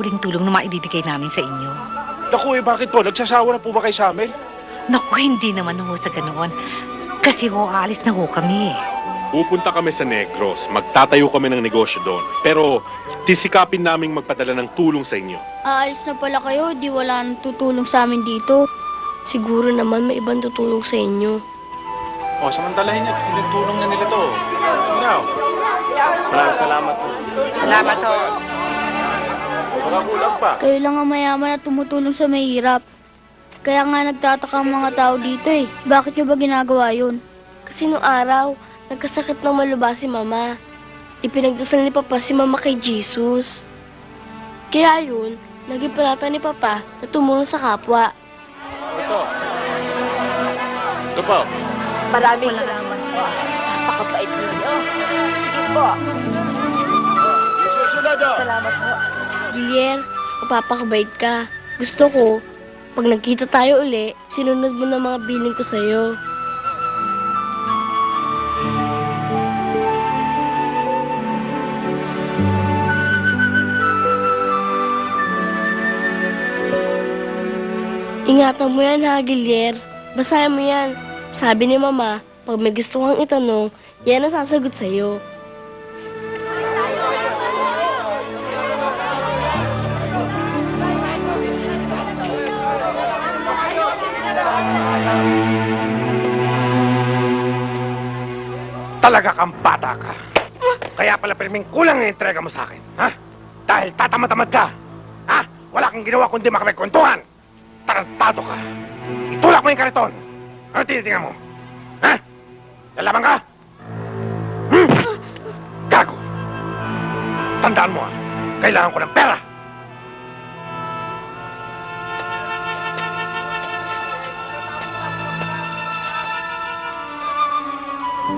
huling tulong na maibibigay namin sa inyo. Naku eh, bakit po? Nagsasawa na po ba kayo sa amin? Naku, hindi naman ho sa ganoon. Kasi ho, aalis na ho kami. Pupunta kami sa Negros. Magtatayo kami ng negosyo doon. Pero sisikapin naming magpadala ng tulong sa inyo. Aalis na pala kayo, di wala nang tutulong sa amin dito. Siguro naman may ibang tutulong sa inyo. O, samantalahin niyo. Pinagtulong na nila to. Sige na. Maraming salamat po. Salamat ho. Baka kulang pa. Kayo lang ang mayaman at tumutulong sa mahirap. Kaya nga nagtataka ang mga tao dito eh. Bakit nyo ba ginagawa yun? Kasi noong araw, nagkasakit ng maluba si Mama. Ipinagdasal ni Papa si Mama kay Jesus. Kaya yun, naging panata ni Papa na tumulong sa kapwa. Ito. Ito po. Maraming salamat po. Napakabait ninyo. Sige po. Salamat po. Guillier, mapapakabait ka. Gusto ko, pag nagkita tayo uli, sinunod mo na mga biling ko sa'yo. Ingatan mo yan ha, Guillier. Basahin mo yan. Sabi ni Mama, pag may gusto kang itanong, yan ang sasagot sa'yo. Talaga kang bata ka. Kaya pala pirming kulang ang entrega mo sa akin, ha? Dahil tatamad-tamad ka. Ha? Wala kang ginawa kundi makapagkwentuhan. Tarantado ka. Itulak mo yung kariton. Ano tinitingnan mo? Ha? Lalaban ka? Hmm? Gago. Tandaan mo, ha? Kailangan ko ng pera.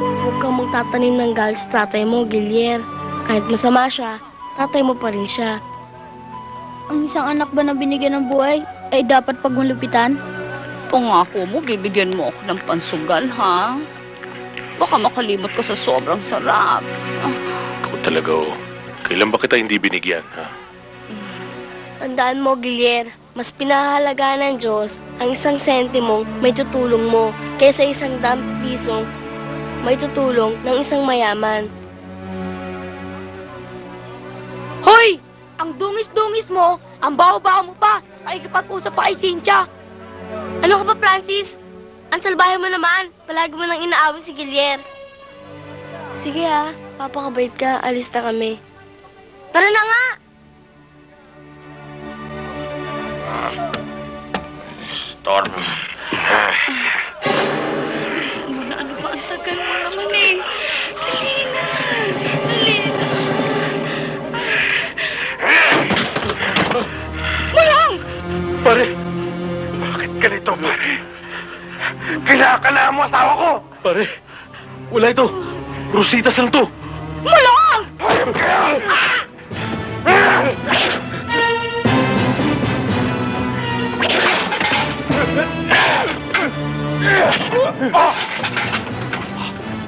Huwag kang magtatanim ng galit sa tatay mo, Gilier. Kahit masama siya, tatay mo pa rin siya. Ang isang anak ba na binigyan ng buhay ay dapat pagmalupitan? Pangako mo, bibigyan mo ako ng pansugal, ha? Baka makalimot ka sa sobrang sarap. Ako talaga, oh. Kailan ba kita hindi binigyan, ha? Tandaan mo, Gilier, mas pinahalaga ng Diyos ang isang sentimong may tutulong mo kaysa isang daang pisong may tutulong ng isang mayaman. Hoy! Ang dungis-dungis mo, ang baho-baho mo pa, ay kapag-usap pa kay Cynthia. Ano ka ba, Francis? Ang salbahe mo naman. Palagi mo nang inaawin si Gilier. Sige ha, papakabait ka. Alis na kami. Tara na nga! Storm. Dali na. Pare, bakit ganito, pare? Kinakala mo asawa ko! Pare, wala ito. Rositas lang to. Hayop ka!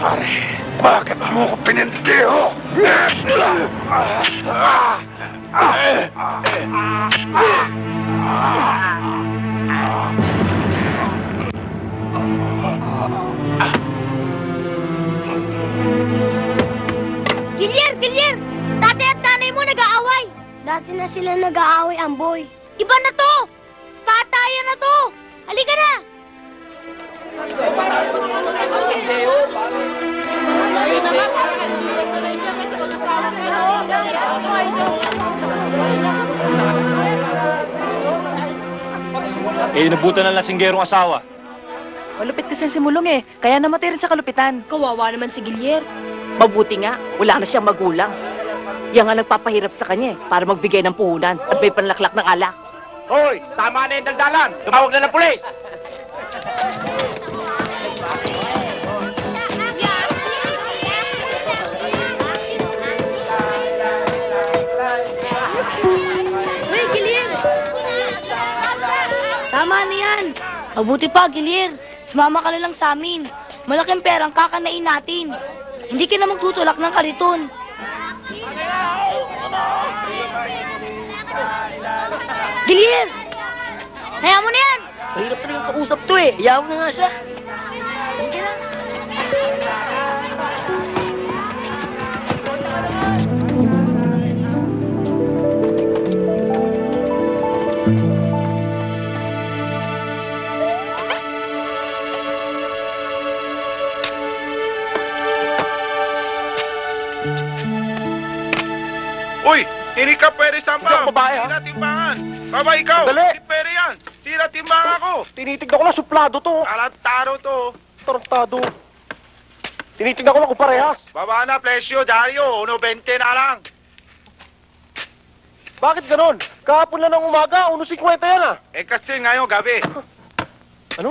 Pare, bakit mo ko pinindiho? Gilyar! Gilyar! Tatay at nanay mo nag-aaway! Dati na sila nag-aaway, Amboy. Iba na to! Patayan na to! Halika na! Eh, nabutan ng lasinggerong asawa. Malupit kasi si Mulong eh, kaya namatay rin sa kalupitan. Kawawa naman si Gilier. Mabuti nga, wala na siyang magulang. Yan nga nagpapahirap sa kanya eh, para magbigay ng puhunan at may panlaklak ng alak. Hoy, tama na yung daldalan. Tumawag na ng pulis. Tama na yan! Mabuti pa, Gilyar. Sumama ka lang sa amin. Malaking perang kakanain natin. Hindi ka na magtutulak ng kariton. Gilyar! Kaya mo na yan! Mahirap yung kausap to eh, hayaan na nga siya. Uy, hindi ka pwede babae, ha? Sira timbangan. Baba, ikaw. Dali. Hindi pwede yan. Sira timbangan ko. Tinitignan ko lang, suplado to. Alantaro to. Tarantado. Tinitignan ko lang kung parehas. Baba na, Plesio, Dario. 1.20 na lang. Bakit ganon? Kahapon lang ng umaga, 1.50 yan ah. Eh kasi ngayon gabi.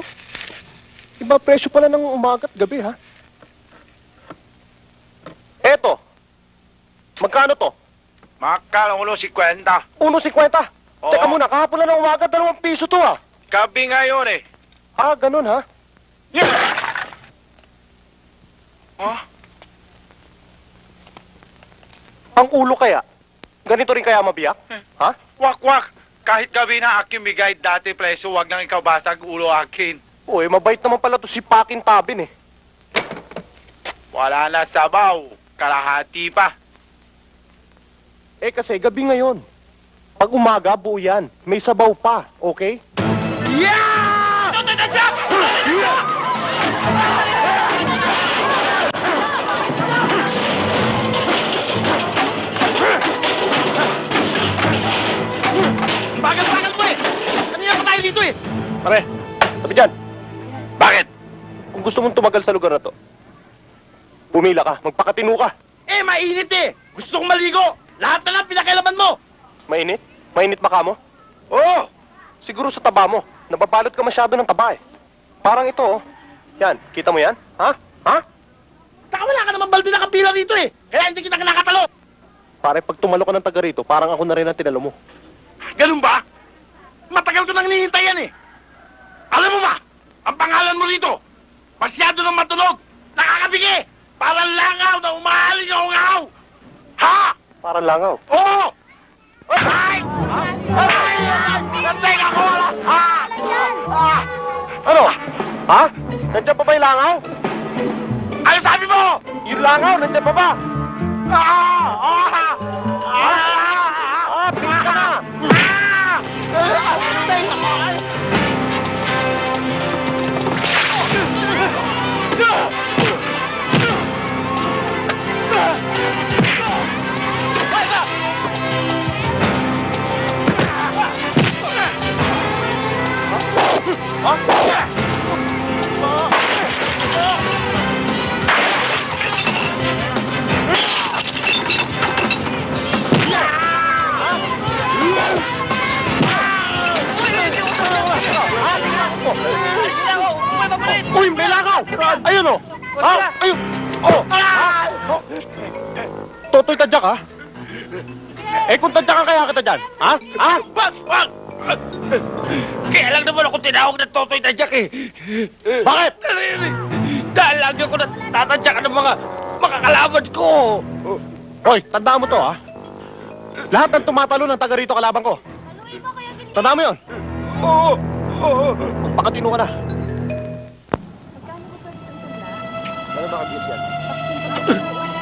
Iba presyo pala ng umaga at gabi ha. Eto. Magkano to? Makal, ulo 50. 1.50. Oo. Teka muna, kahapon lang ng umaga, dalawang piso to ah. Gabi ngayon eh. Ah, ganun ha? Oh? Ang ulo kaya? Ganito rin kaya mabiyak? Ha? Wak, wak. Kahit gabi na akin bigay dati, Plesio, wag nang ikaw basag ulo akin. Uy, mabait naman pala to si Pakin Tabin eh. Wala na sabaw. Kalahati pa. Eh kasi gabi ngayon. Pag umaga, buo yan. May sabaw pa, okay? Bagal-bagal mo eh! Kanina pa tayo dito eh! Pare, sabi dyan. Bakit? Kung gusto mong tumagal sa lugar na to, bumila ka, magpakatino ka. Eh, mainit eh! Gusto kong maligo! Lahat na lang pinakailaman mo! Mainit? Mainit ba ka mo? Oo! Siguro sa taba mo. Nababalot ka masyado ng taba eh. Parang ito oh. Yan, kita mo yan? Ha? Ha? Saka wala ka naman balde na kapila rito eh! Kaya hindi kita kinakatalo! Pare, pag tumalo ka ng taga rito, parang ako na rin ang tinalo mo. Ganun ba? Matagal ko nang hinihintay yan eh! Alam mo ba? Ang pangalan mo rito! Masyado nang matunog! Nakakabigi! Parang langaw na umahaling ang ngaw! Ha? Parang langaw. Oo! Ay! Ay! Nantay ako! Ano? Ha? Nandiyan pa ba yung langaw? Ano sabi mo? Yung langaw, nandiyan pa ba? Ah! Ah! Ah! Ah, Uy, may langaw! Ayun oh! Ha? Ayun! Oh! Ha? Oh. Totoy tadyak ha? Eh kung tadyakan kaya kita dyan? Ha? Ha? Wag! Wag! Kaya lang naman ako tinawag ng Totoy Tadyak eh. Bakit? Dahil lagi ako natatadyakan ng mga makakalaban ko. Hoy, tandaan mo to ha. Lahat ng tumatalo ng taga rito kalaban ko. Tandaan mo yun. Oo. Oo. Pakatino ka na.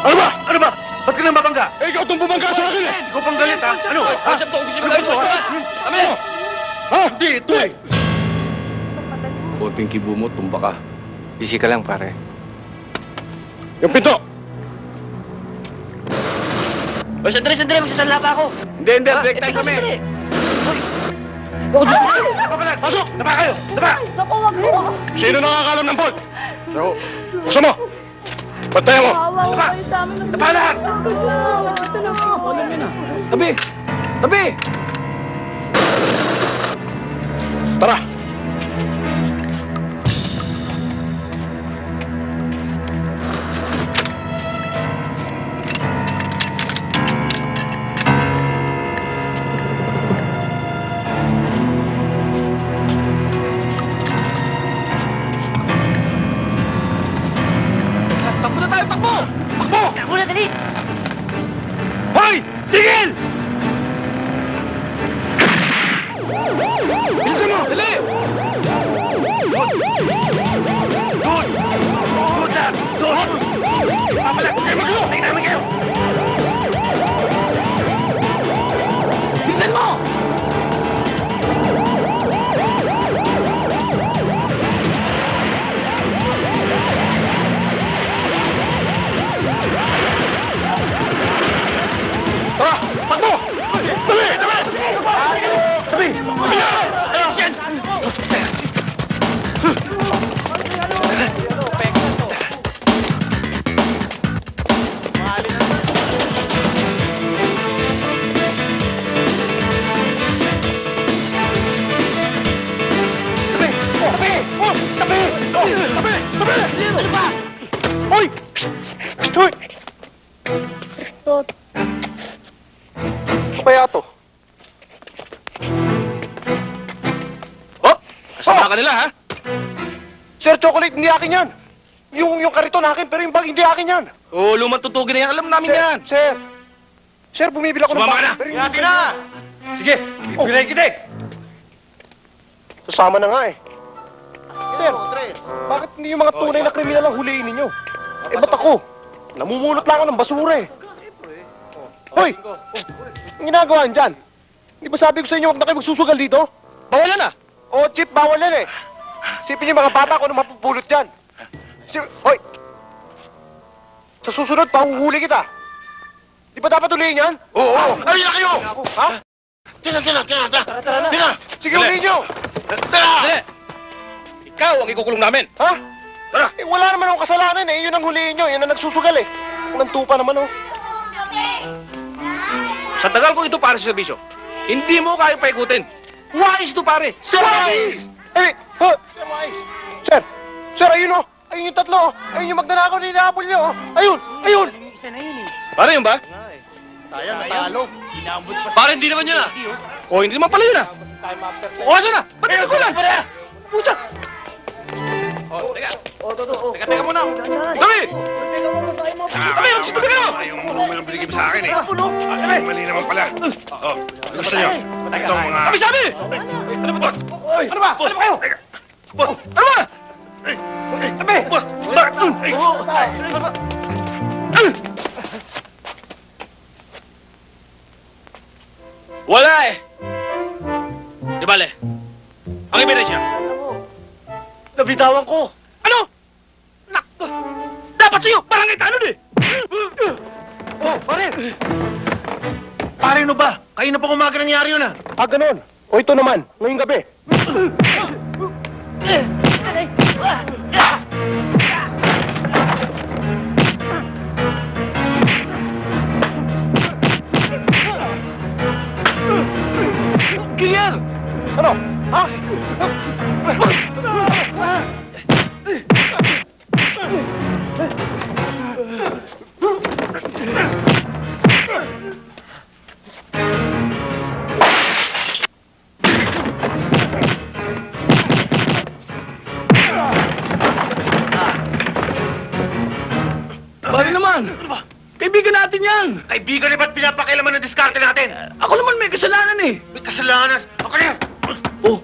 Ano ba? Ano ba? Ba't ka nang mabangga? Eh, ikaw itong bumangga sa akin eh! Ikaw pang galit, ha? Ano? Ha? Kausap to, gusto mo gawin mo. Amin! Ha? Hindi, ito eh. Konting kibo mo, tumba ka. Easy ka lang, pare. Yung pinto! O, sandali, sandali. Magsasanla pa ako. Hindi, hindi. Ah, Break eh, time kami. sandali. Pasok! Taba kayo! Taba! Naku, wag mo. Sino nakakalam ng bolt? So, gusto mo? Bantayan mo! Kawawa kayo sa amin. Taba lahat! Tabi! Tabi! Tara! Akin yan. Yung, yung kariton akin, pero yung bag hindi akin yan. Oo, lumang tutugin na yan. Alam namin Sir, yan. Sir. Sir, bumibili ako ng Sumama bag. ka na. Pero yung na. Sige, bibigay kita eh. Sasama na nga eh. Sir, bakit hindi yung mga tunay na kriminal ang huliin ninyo? Eh, ba't ako? Namumulot lang ako ng basura eh. Hoy! Ang ginagawa niyan dyan? Hindi ba sabi ko sa inyo huwag na kayo magsusugal dito? Bawalan na. Oo, Chip, bawal yan eh. Sipin niyo mga bata kung ano mapupulot dyan. Si Hoy! Sa susunod, pahuhuli kita. Di ba dapat ulihin yan? Oo! oo. Ayun na kayo! Ha? Tira, tira, tira, tira! Tira! Sige, Dali. ulihin nyo! Dali! Ikaw ang ikukulong namin. Ha? Tara. Eh, wala naman akong kasalanan eh. Yun ang hulihin nyo. Yan ang nagsusugal eh. Ang tupa naman oh. Sa tagal ko ito para sa serbisyo, hindi mo kaya paikutin. Wais ito, pare. Sir Wise! Eh, ha? Sir Wise! Sir! Sir, ayun oh! Ayun yung tatlo oh! Ayun yung magnanakaw na inaabol nyo oh! Ayun! Ayun! Pare yun ba? Sayang, natalo. Pare, hindi naman yun ah. O, hindi naman pala yun ah. O, asa na? Ba't ito ko lang? Puta! Teka, teka muna! Dami! Kami, magsitabi kayo! Yung numero ng binigay mo sa akin eh. Ay, mali naman pala. Oh, gusto niyo? Ito ang mga... Kami sabi! Ano ba? Ano ba? Ano ba kayo? Teka. Ano ba? Bakit? Ay! Ano ba? Wala eh. Di bale. Ang ebidensya. Nabitawan ko! Ano? Nakto! Dapat sa'yo, barangay tanod eh! Oh, pare! Pare, ano ba? Kayo na pa umaga nangyari yun ah. Ah, ganun. O ito naman, ngayong gabi. Clear! Ano? Ha? Yan! Kaibigan natin yan! Kaibigan, eh, ba't pinapakilaman ng diskarte natin? Ako naman may kasalanan eh! May kasalanan. Ako na yan. Oh!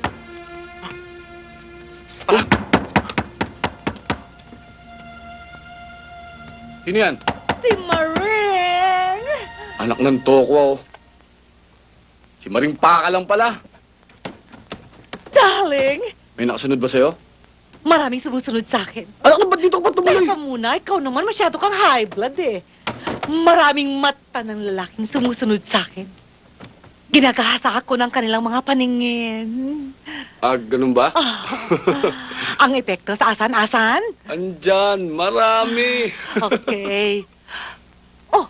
Sino yan? Si Maring! Anak ng tokwa oh. Si Maring Paka lang pala. Darling! May nakasunod ba sa'yo? Maraming sumusunod sa akin. Anak na ba't dito ka pa tumuloy? Teka muna, ikaw naman masyado kang high blood eh. Maraming mata ng lalaking sumusunod sa akin. Ginagahasa ako ng kanilang mga paningin. Ah, ganun ba? Ang epekto sa asan-asan? Andyan, marami. Okay. Oh,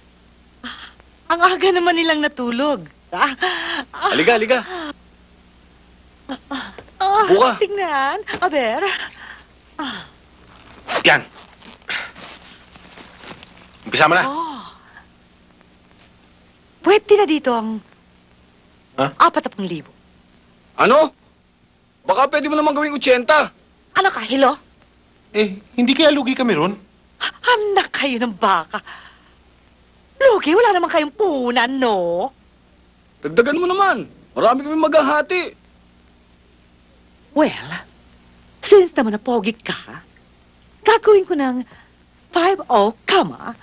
ang aga naman nilang natulog. Ah, Halika, halika. ah, Buka. Tingnan. Aber. Yan. Umpisa mo na. Oh. Pwede na dito ang Ha? apat na pang libo. Ano? Baka pwede mo naman gawing 80. Ano ka, hilo? Eh, hindi kaya lugi kami ron? Anak kayo ng baka. Lugi, wala naman kayong punan, no? Dagdagan mo naman. Marami kami maghahati. Well, since naman na pogi ka, gagawin ko ng 5-0, kama,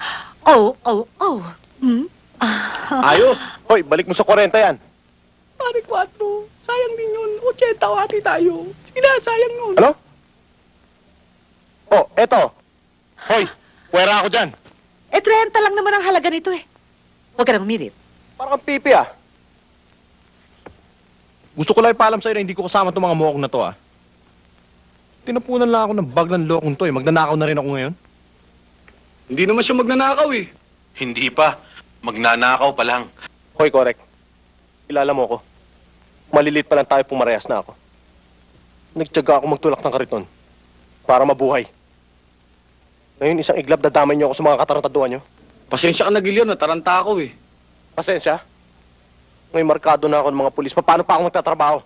oh, oh, oh. Hmm? Ayos. Hoy, balik mo sa 40 yan. Pare 4. Sayang din yun. 80 hati tayo. Sige na, sayang yun. Ano? Oh, eto. Hoy, pwera ako dyan. eh, 30 lang naman ang halaga nito eh. Huwag ka na umirit. Parang kang pipi ah. Gusto ko lang ipaalam sa'yo na hindi ko kasama itong mga mokong na to ah. Tinapunan lang ako ng bag ng lokong to eh. Magnanakaw na rin ako ngayon. Hindi naman siya magnanakaw eh. Hindi pa. Magnanakaw pa lang. Hoy, correct. Kilala mo ko. Malilit pa lang tayo pumarehas na ako. Nagtyaga ako magtulak ng kariton. Para mabuhay. Ngayon, isang iglap dadamay niyo ako sa mga katarantaduan niyo. Pasensya ka na, Gilian. Nataranta ako eh. Pasensya. Ngayon, markado na ako ng mga pulis. Paano pa ako magtatrabaho?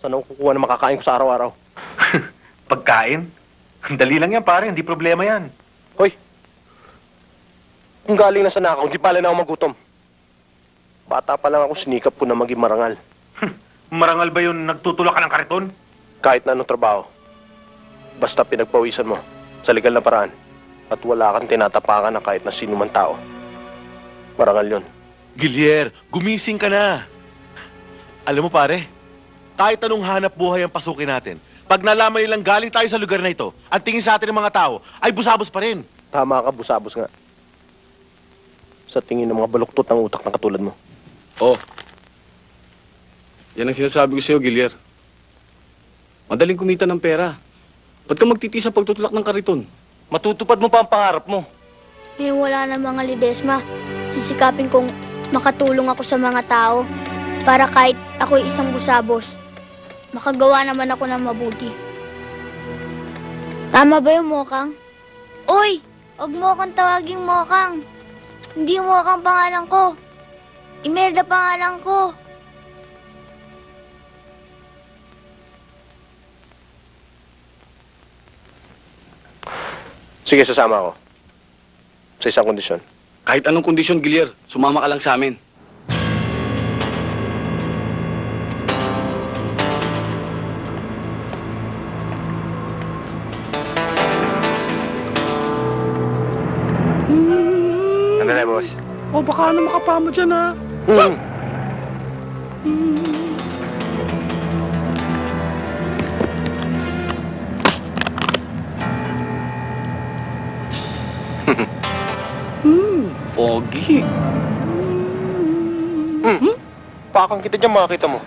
Saan ako kukuha ng makakain ko sa araw-araw? Pagkain? Dali lang yan, pare. Hindi problema yan. Hoy! Kung galing na sa nakaw, hindi pala na ako magutom. Bata pa lang ako, sinikap ko na maging marangal. Marangal ba yun nagtutulak ka ng kariton? Kahit na anong trabaho. Basta pinagpawisan mo sa legal na paraan. At wala kang tinatapakan ng kahit na sino man tao. Marangal yun. Gilier, gumising ka na. Alam mo pare, kahit anong hanap buhay ang pasukin natin, pag nalaman nilang galing tayo sa lugar na ito, ang tingin sa atin ng mga tao ay busabos pa rin. Tama ka, busabos nga. Sa tingin ng mga baluktot ng utak ng katulad mo. Oh. Yan ang sinasabi ko sa'yo, Gilier. Madaling kumita ng pera. Ba't ka magtiti sa pagtutulak ng kariton? Matutupad mo pa ang pangarap mo. Ngayon wala na mga lidesma. Sisikapin kong makatulong ako sa mga tao para kahit ako'y isang busabos, makagawa naman ako ng mabuti. Tama ba yung Mokang? Uy! Huwag mo akong tawaging Mokang. Hindi Mokang pangalan ko. Imelda pangalan ko. Sige, sasama ako. Sa isang kondisyon. Kahit anong kondisyon, Gilier, sumama ka lang sa amin. Oh, baka ano makapama dyan, ha? Hmm. Hmm, pogi. Hmm. Pakang kita dyan, makakita mo.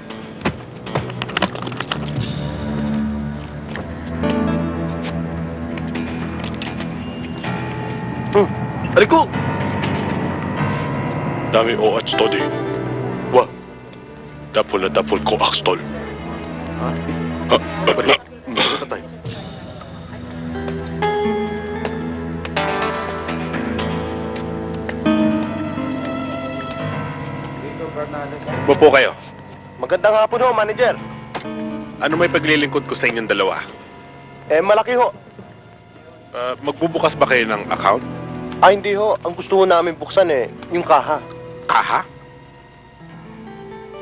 Aliko! Dami o at study. Wa. Dapol na dapol ko akstol. Ha? Balik na tayo. Upo kayo. Magandang hapon ho, manager. Ano may paglilingkod ko sa inyong dalawa? Eh, malaki ho. Ah, magbubukas ba kayo ng account? Ah, hindi ho. Ang gusto ho namin buksan eh, yung kaha. Kaha?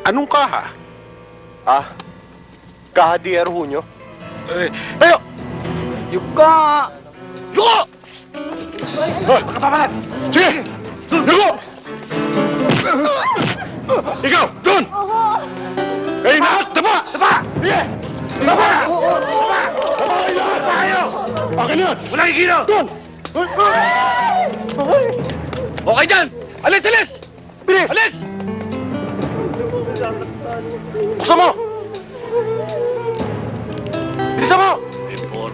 Anong kaha? Ah, kaha di ho nyo. Eh, Tayo! Yuka! Yuko! Hoy, makapapalat! Sige! Yuko! Ikaw, doon! Eh, lahat! Daba! Daba! Sige! Daba! Daba! Daba kayo lahat! Daba kayo! Akin yan! Walang ikino! Doon! Okay dyan! Alis, alis! Bilis! Alis! Buksan mo! Bilisan mo!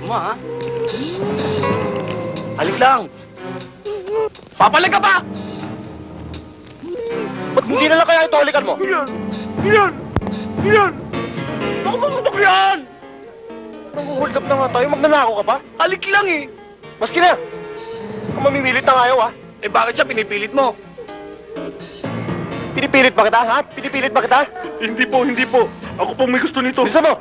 Ha? Halik lang! Papalag ka pa! Ba't hindi na lang kaya ito halikan mo? Yan! Yan! Yan! Baka pumuntok yan! Nang-hold up na nga tayo, magnanakaw ka pa? Halik lang eh! Maski na! Mamimilit na ayaw ha? Eh bakit siya pinipilit mo? Pinipilit ba kita, ha? Pinipilit ba kita? Hindi po, hindi po. Ako pong may gusto nito. Bilisan mo!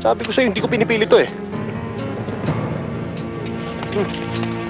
Sabi ko sa'yo, hindi ko pinipilit to eh. Hoy!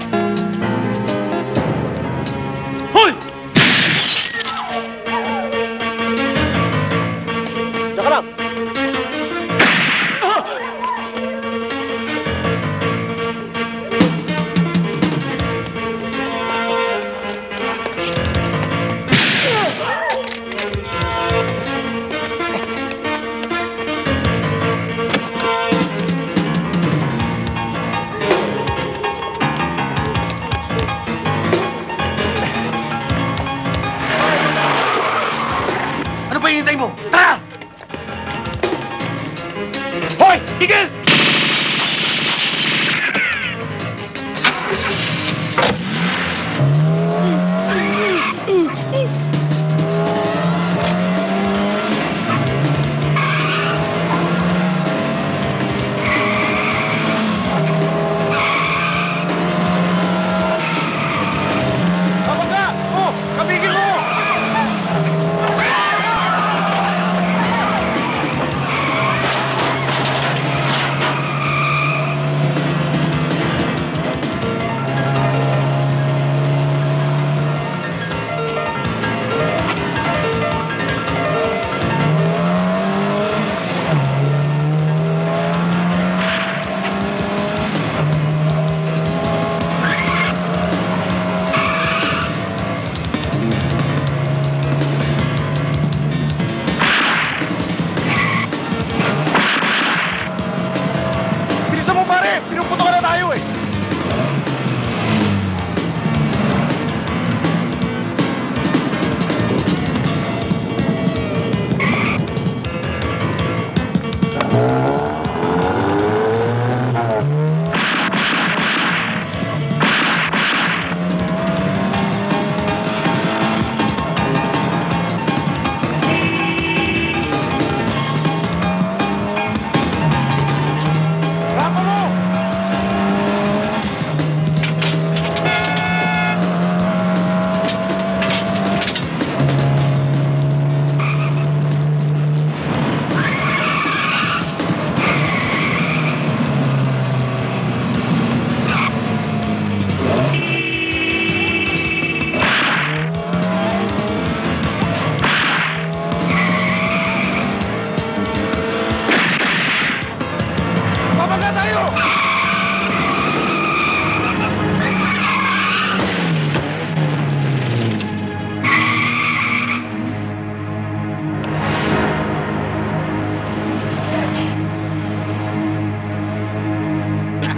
Hoy!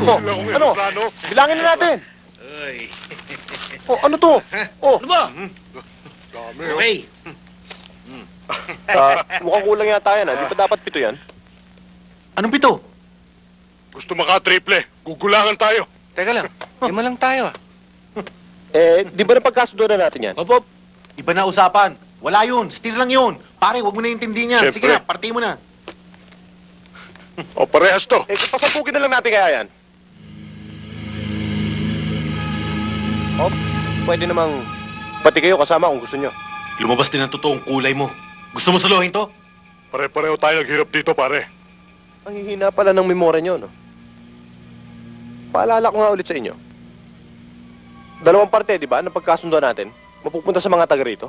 Oh, ano? Bilangin na natin. Oh, ano to? Oh, Ano ba? Okay. ah, mukhang kulang yata yan. ah. Di ba dapat pito yan? Anong pito? Gusto maka-triple. Gugulangan tayo. Teka lang, lima lang tayo ah. Eh, di ba napagkasundo na natin yan? Opo. Iba na usapan. Wala yun. Still lang yun. Pare, huwag mo na intindihin yan. Sige Siyempre. na, party mo na. O, parehas to. Eh, pasapugin na lang natin kaya yan. Oh, pwede namang pati kayo kasama kung gusto nyo. Lumabas din ang totoong kulay mo. Gusto mo saluhin to? Pare-pareho tayo naghirap dito, pare. Ang hihina pala ng memorya nyo, no? paalala ko nga ulit sa inyo. Dalawang parte, di ba, ng pagkasundo natin, mapupunta sa mga taga rito.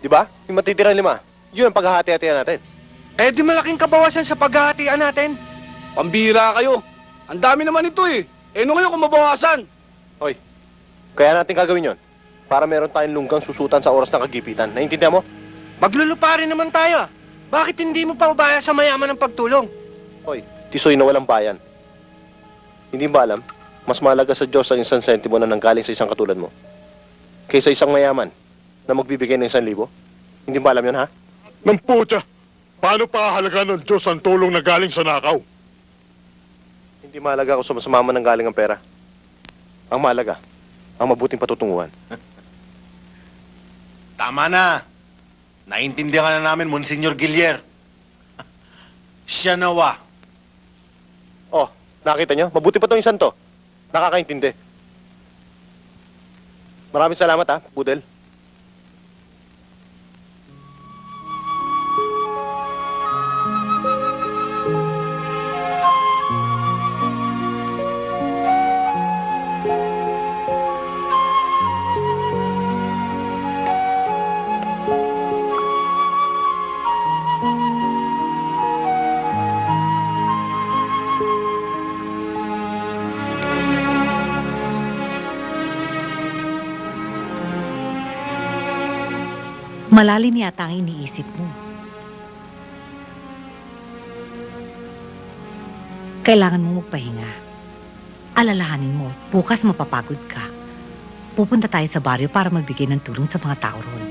Di ba? Yung matitira lima, yun ang paghahati-hatian natin. Eh di malaking kabawasan sa paghahatian natin. Pambira kayo. Ang dami naman ito eh. Eh ano kayo kung mabawasan? Kaya natin gagawin yon para meron tayong lunggang susutan sa oras ng kagipitan. Naintindihan mo? Maglulupa rin naman tayo. Bakit hindi mo pa ubaya sa mayaman ng pagtulong? Tisoy na walang bayan. Hindi ba alam, mas mahalaga sa Diyos ang isang sentimo na nanggaling sa isang katulad mo kaysa isang mayaman na magbibigay ng isang libo? Hindi ba alam yun, ha? Ng putya! Paano pa halaga ng Diyos ang tulong na galing sa nakaw? Hindi mahalaga kung sa masama nang galing ang pera. Ang mahalaga, ang mabuting patutunguhan. Tama na. Naintindihan na namin, Monsignor Gilier. Siya nawa. Oh, nakita nyo? Mabuti pa tong isang to. Nakakaintindi. Maraming salamat, ha, Budel. Malalim yata ang iniisip mo. Kailangan mo magpahinga. Alalahanin mo, bukas mapapagod ka. Pupunta tayo sa baryo para magbigay ng tulong sa mga tao roon.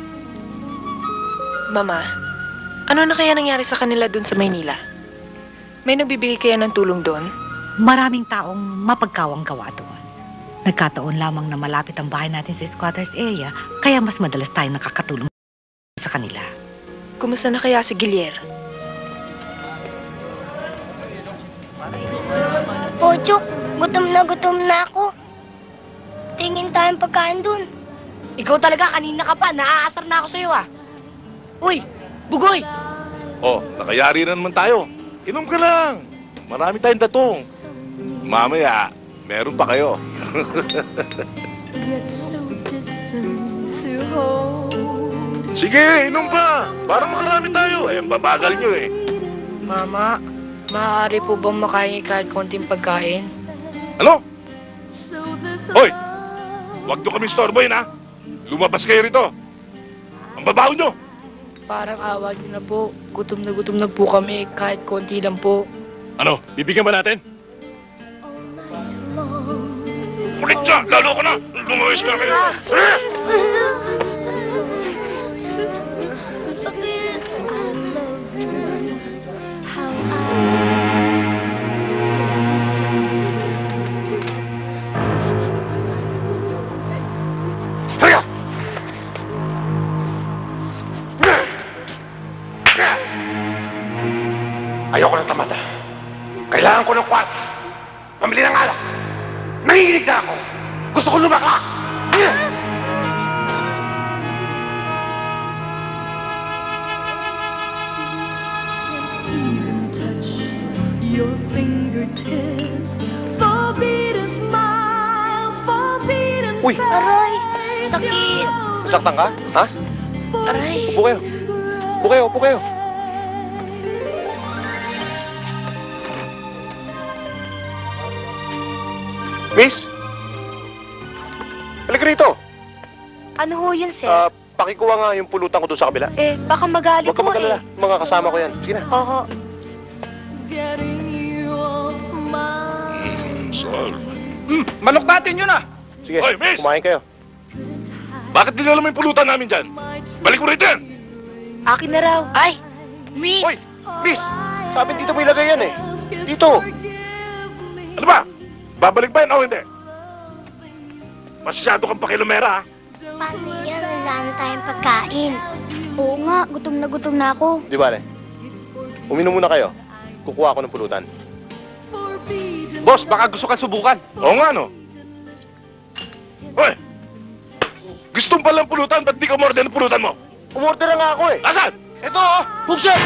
Mama, ano na kaya nangyari sa kanila dun sa Maynila? May nagbibigay kaya ng tulong doon? Maraming taong mapagkawang gawa doon. Nagkataon lamang na malapit ang bahay natin sa squatters area, kaya mas madalas tayong nakakatulong sa kanila. Kumusta na kaya si Gilier? Pochok, gutom na gutom na ako. Tingin tayong pagkain dun. Ikaw talaga, kanina ka pa. Naaasar na ako sa'yo ah. Uy, Bugoy! Oh, nakayari na naman tayo. Inom ka lang. Marami tayong tatong. Mamaya, meron pa kayo. Sige, inom pa. Para makarami tayo. Eh, ang babagal nyo eh. Mama, maaari po bang makain kahit konting pagkain? Ano? Hoy! Huwag nyo kami storboy na. Lumabas kayo rito. Ang babaho nyo. Parang awa niyo na po. Gutom na gutom na po kami kahit konti lang po. Ano, bibigyan ba natin? Kulit ka! Lalo ko na! Lumawis ka kayo! Eh! Ayoko ng tamad ah. Kailangan ko ng kwarta. Pamili ng alak. Nanginginig na ako. Gusto ko lumakla. Your fingertips forbid a smile, forbid a Uy! Aray, sakit. Nasaktan ka? Ha? Aray. Upo kayo. Upo kayo, upo kayo. Miss? Halika rito. Ano ho yun, sir? Ah, pakikuha nga yung pulutan ko doon sa kabila. eh, baka magalit Huwag ka magalala. Mga kasama ko yan. Sige na. Oo. getting you off my Sol. Hmm, manok natin yun ah. Sige, Hoy, miss! kumain kayo. Bakit dinala mo yung pulutan namin dyan? Balik mo rito yan! Akin na raw. Ay, miss. Hoy, miss! Sabi dito mo ilagay yan eh. Dito. Ano ba? Babalik ba yan o hindi? Masyado kang pakilomera ha? Paano yan? Wala na tayong pagkain. Oo nga, gutom na gutom na ako. Di ba, Uminom muna kayo. Kukuha ako ng pulutan. Boss, baka gusto ka subukan. Oo nga no. Hoy! Gusto mo palang pulutan, ba't di ka umorder ng pulutan mo? Umorder na nga ako eh. Asan? Ito oh! Buksan!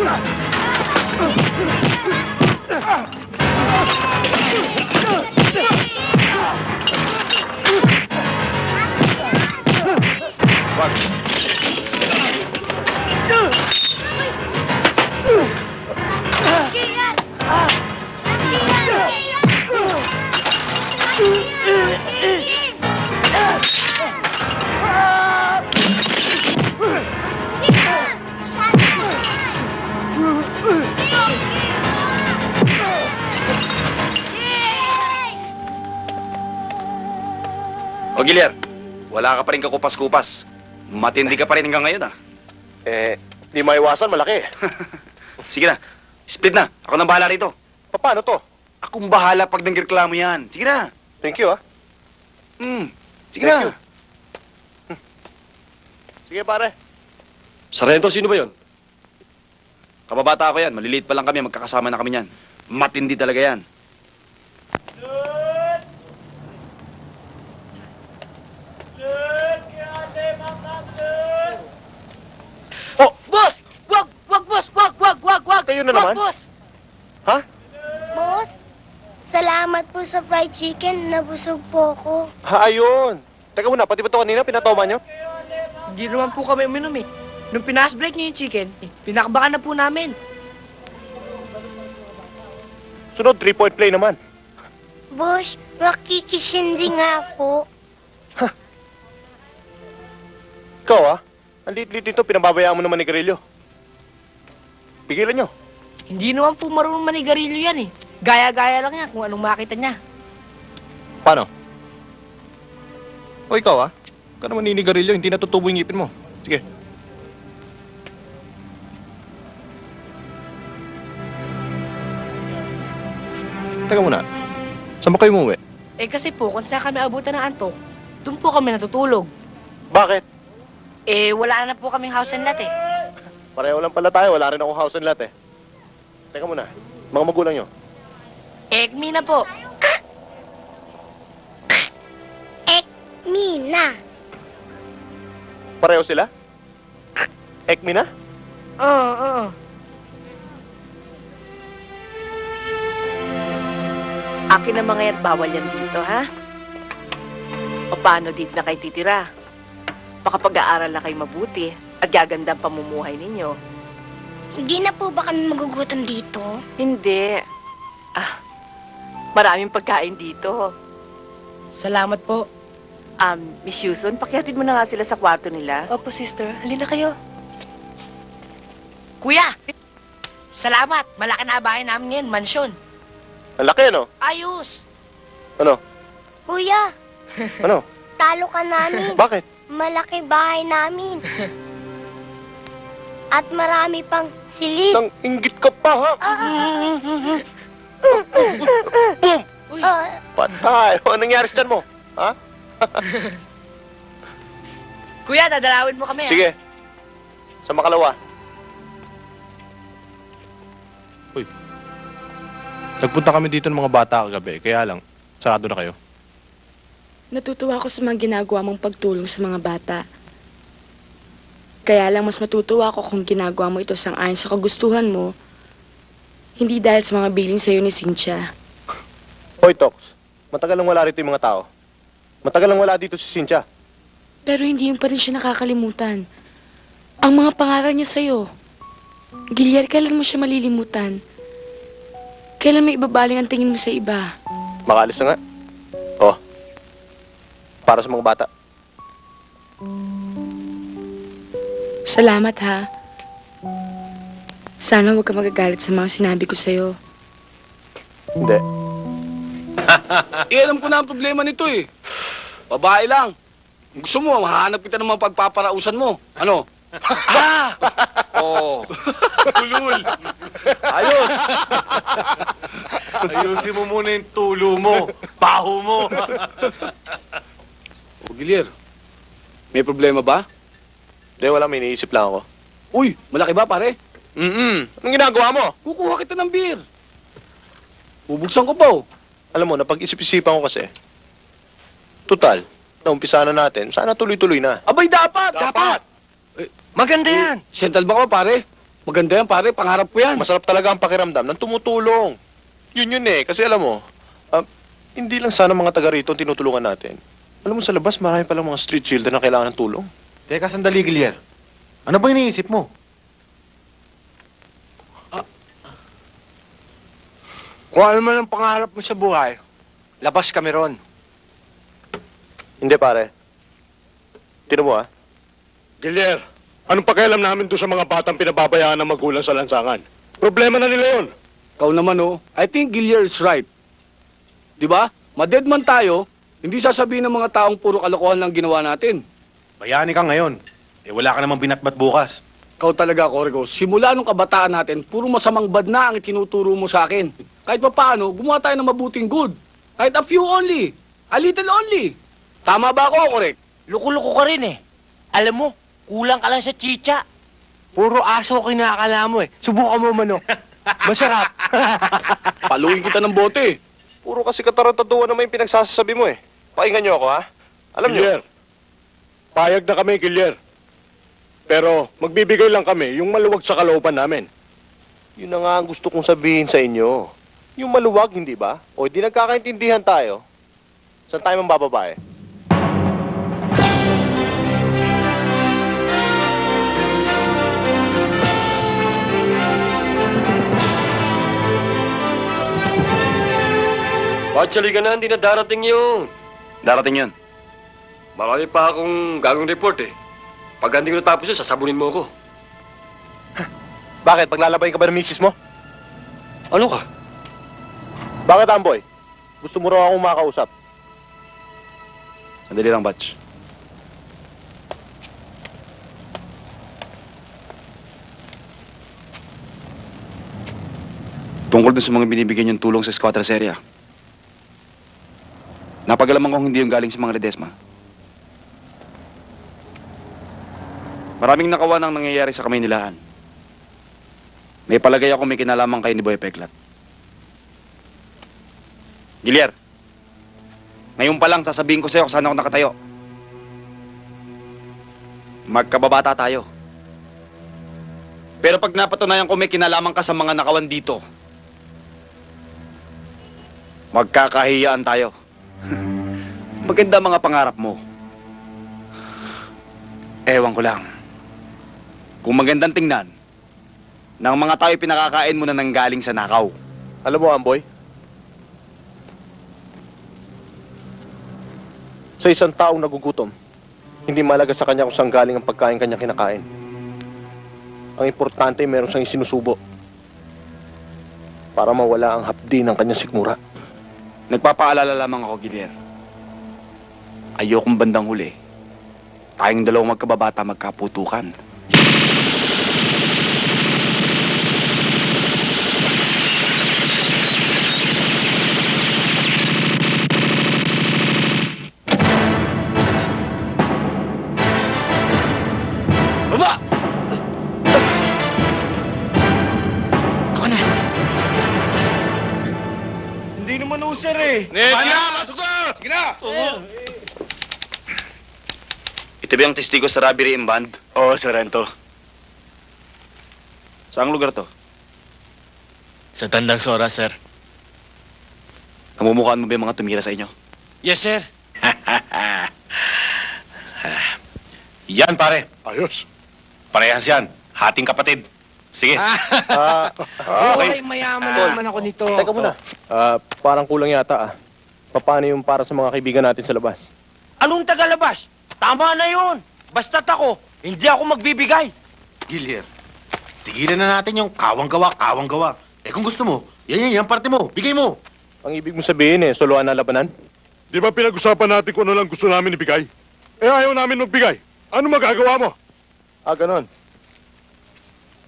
Fuck. O Gilyar, wala ka pa rin kakupas-kupas. Matindi ka pa rin hanggang ngayon ah. Eh, di maiwasan, malaki. Sige na, split na. Ako nang bahala rito. Paano to? Akong bahala pag nangreklamo yan. Sige na. Thank you, ah. Hmm, sige Thank na. you. Sige, pare. Sarento, sino ba yon? Kababata ako yan. Maliliit pa lang kami. Magkakasama na kami yan. Matindi talaga yan. Oh, boss! Wag, wag, boss! Wag, wag, wag, wag! Kayo na Wag, naman? boss! Boss, salamat po sa fried chicken. Nabusog po ako. Ha, ayun. Teka muna, pati ba ito kanina pinatoma nyo? Hindi naman po kami uminom eh. Nung pinas-break niyo yung chicken, pinakbakan na po namin. Sunod, three-point play naman. Boss, makikisindi nga po. Ikaw, ah. Ang liit-liit nito, pinababayaan mo naman ni Garillo. Pigilan nyo. Hindi naman po marunong manigarilyo yan eh. Gaya-gaya lang yan kung anong makita niya. Paano? O ikaw, ah. Huwag ka naman ninigarilyo, hindi natutubo yung ngipin mo. Sige. Teka muna. Saan ba kayo umuwi? Eh kasi po, kung saan kami abutan ng antok, doon po kami natutulog. Bakit? Eh, wala na po kaming house and lot eh. Pareho lang pala tayo. Wala rin akong house and lot eh. Teka muna. Mga magulang nyo. Ekmi na po. Mina. Pareho sila? Ekmi na? Oo, oo. Akin na mga yan, bawal yan dito, ha? O paano dito na kayo titira? Baka pag-aaral na kayo mabuti at gaganda ang pamumuhay ninyo. Hindi na po ba kami magugutom dito? Hindi. Ah, maraming pagkain dito. Salamat po. Um, Miss Yuson, pakihatid mo na nga sila sa kwarto nila. Opo, sister. Halina kayo. Kuya! Salamat. Malaki na bahay namin ngayon. Mansyon. Ang laki, ano? Ayos! Ano? Kuya, Ano? talo ka namin. Bakit? Malaki bahay namin. At marami pang silid. Nang inggit ka pa, ha? Boom! Ah, Patay! O, anong nangyari sa tiyan mo? Ha? Kuya, dadalawin mo kami, ah. Sige. Sa makalawa. Nagpunta kami dito ng mga bata kagabi, kaya lang, sarado na kayo. Natutuwa ako sa mga ginagawa mong pagtulong sa mga bata. Kaya lang mas matutuwa ako kung ginagawa mo ito sang ayon sa kagustuhan mo, hindi dahil sa mga biling sa'yo ni Cynthia. Hoy, Tox. Matagal lang wala rito yung mga tao. Matagal lang wala dito si Cynthia. Pero hindi yung pa rin siya nakakalimutan. Ang mga pangaral niya sa'yo. Gilyar, kailan mo siya malilimutan? Kailan may ibabaling ang tingin mo sa iba? Makaalis na nga. Oh. Para sa mga bata. Salamat ha. Sana huwag ka magagalit sa mga sinabi ko sa'yo. Hindi. eh, alam ko na ang problema nito eh. Babae lang. Gusto mo, mahanap kita ng mga pagpaparausan mo. Ano? ah! Oo. Ulul! Ayos! Ayusin mo muna yung tulo mo, baho mo. O, Gilir, may problema ba? Hindi, wala. May iniisip lang ako. Uy, malaki ba pare? Mm-mm. Anong ginagawa mo? Kukuha kita ng beer. Bubuksan ko pa oh. Alam mo, napag-isip-isipan ko kasi. Total, naumpisa na natin. Sana tuloy-tuloy na. Abay, dapat! Dapat! Maganda yan! Central Bank ba pare? Maganda yan pare, pangarap ko yan. Masarap talaga ang pakiramdam ng tumutulong. Yun yun eh. Kasi alam mo, ah, hindi lang sana mga taga rito ang tinutulungan natin. Alam mo, sa labas, marami palang mga street children na kailangan ng tulong. Teka, sandali, Gilier. Ano ba iniisip mo? Kung ano man ang pangarap mo sa buhay, labas kami ron. Hindi, pare. Tino mo, ah. Gilier, anong pakialam namin doon sa mga batang pinababayaan ng magulang sa lansangan? Problema na nila yon. Ikaw naman oh, I think Gillier is right. Di ba? Maded man tayo, hindi sasabihin ng mga taong puro kalokohan lang ginawa natin. Bayani ka ngayon. Eh wala ka namang binatbat bukas. Ikaw talaga, Corgo. Simula nung kabataan natin, puro masamang bad na ang itinuturo mo sa akin. Kahit pa paano, gumawa tayo ng mabuting good. Kahit a few only. A little only. Tama ba ako, correct? Loko-loko ka rin eh. Alam mo, kulang ka lang sa chicha. Puro aso kinakala mo eh. Subukan mo manok. Masarap. Paluin kita ng bote. Puro kasi katarantaduan naman yung pinagsasabi mo eh. Pakinggan niyo ako, ha? Alam niyo, payag na kami, Gilier. Pero magbibigay lang kami yung maluwag sa kalooban namin. yun na nga ang gusto kong sabihin sa inyo. Yung maluwag, hindi ba? O di nagkakaintindihan tayo. Saan tayo mambababae? Actually ka na, hindi na darating yun. Darating yun. Marami pa akong gagawing report eh. Pag hindi ko natapos yun, sasabunin mo ako. Bakit? Paglalabayin ka ba ng misis mo? Ano ka? Bakit, Amboy? Gusto mo raw akong makausap? Sandali lang, Batch. Tungkol dun sa mga binibigyan niyong tulong sa squatters area. Napagalaman kong hindi yung galing sa mga Ledesma. Maraming nakawa ng nangyayari sa kamay nilahan. May palagay ako may kinalaman kayo ni Boy Peklat. Gilier, ngayon pa lang sasabihin ko sa'yo kung saan ako nakatayo. Magkababata tayo. Pero pag napatunayan ko may kinalaman ka sa mga nakawan dito, magkakahiyaan tayo. Maganda mga pangarap mo. Ewan ko lang. Kung magandang tingnan, ng mga tayo pinakakain mo na nanggaling sa nakaw. Alam mo, Amboy? Sa isang taong nagugutom, hindi malaga sa kanya kung saan galing ang pagkain kanya kinakain. Ang importante, meron siyang isinusubo para mawala ang hapdi ng kanyang sikmura. Nagpapaalala lamang ako, Gilier. Ayokong bandang huli. Tayong dalawang magkababata magkaputukan. Eh. Paano? sige na, Masok ka! Sige na! Ito ba yung testigo sa robbery in band? Oo, Sorrento. Saang lugar to? Sa Tandang Sora, sir. Namumukhaan mo ba yung mga tumira sa inyo? Yes, sir. Yan, pare. Ayos. Parehas yan. Hating kapatid. Sige. Ah, okay. mayaman Tol, naman ako nito. Teka muna. Ah, parang kulang yata ah. Paano yung para sa mga kaibigan natin sa labas? Anong tagalabas? Tama na yun. Basta't ako, hindi ako magbibigay. Gilier, tigilan na natin yung kawang-gawa, kawang-gawa. Eh kung gusto mo, yan yan, yan parte mo. Bigay mo. Ang ibig mo sabihin eh, soloan na labanan? Di ba pinag-usapan natin kung ano lang gusto namin ibigay? Eh ayaw namin magbigay. Ano magagawa mo? Ah, ganon.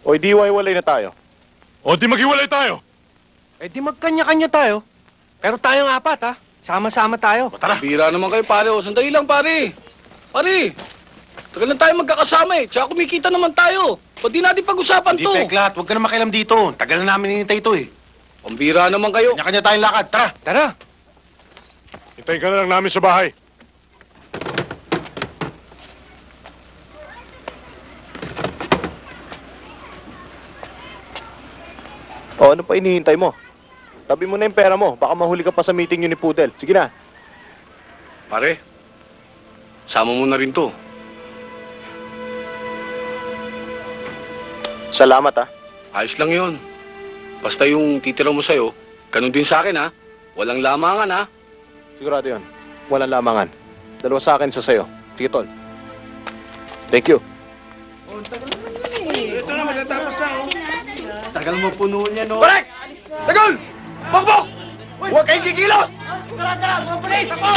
O di walay na tayo. O di maghiwalay tayo. Eh di magkanya-kanya tayo. Pero tayong apat ha. Sama-sama tayo. tara. Bira naman kayo, pare. O, sandali lang, pare. Pare, tagal na tayo magkakasama eh. Tsaka kumikita naman tayo. Ba't di natin pag-usapan Hindi, to? Peklat. Huwag ka na makialam dito. Tagal na namin hinintay ito eh. Pambira naman kayo. Kanya-kanya tayong lakad. Tara. Tara. Hintayin ka na lang namin sa bahay. O, ano pa inihintay mo? Tabi mo na yung pera mo. Baka mahuli ka pa sa meeting yun ni Pudel. Sige na. Pare, sama mo na rin to. Salamat ah. Ayos lang yon. Basta yung titira mo sa'yo, ganun din sa akin ha. Walang lamangan ha. Sigurado yun. Walang lamangan. Dalawa sa akin, isa sa'yo. Sige, tol. Thank you. Ito na, matatapos na, oh. Tagal mo puno niya, no? Correct! Tagol! Bokbok! Huwag kayong kikilos! Tara, tara, mga pulis! Ako!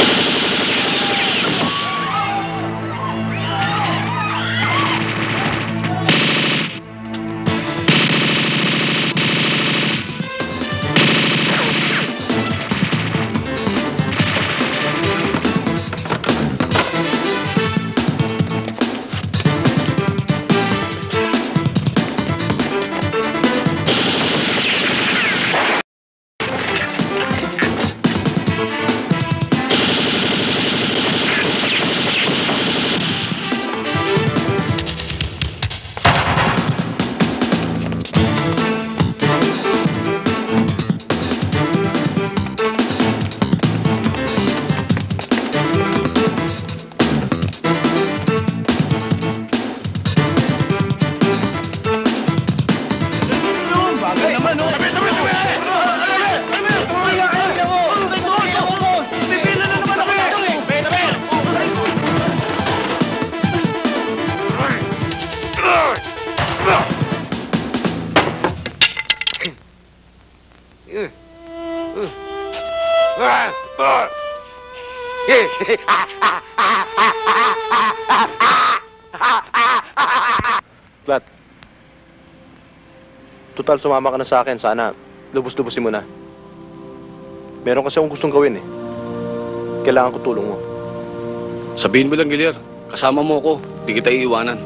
Sumama ka na sa akin. Sana, lubos-lubosin mo na. Meron kasi akong gustong gawin eh. Kailangan ko tulong mo. Sabihin mo lang, Gilyar. Kasama mo ako. Di kita iiwanan.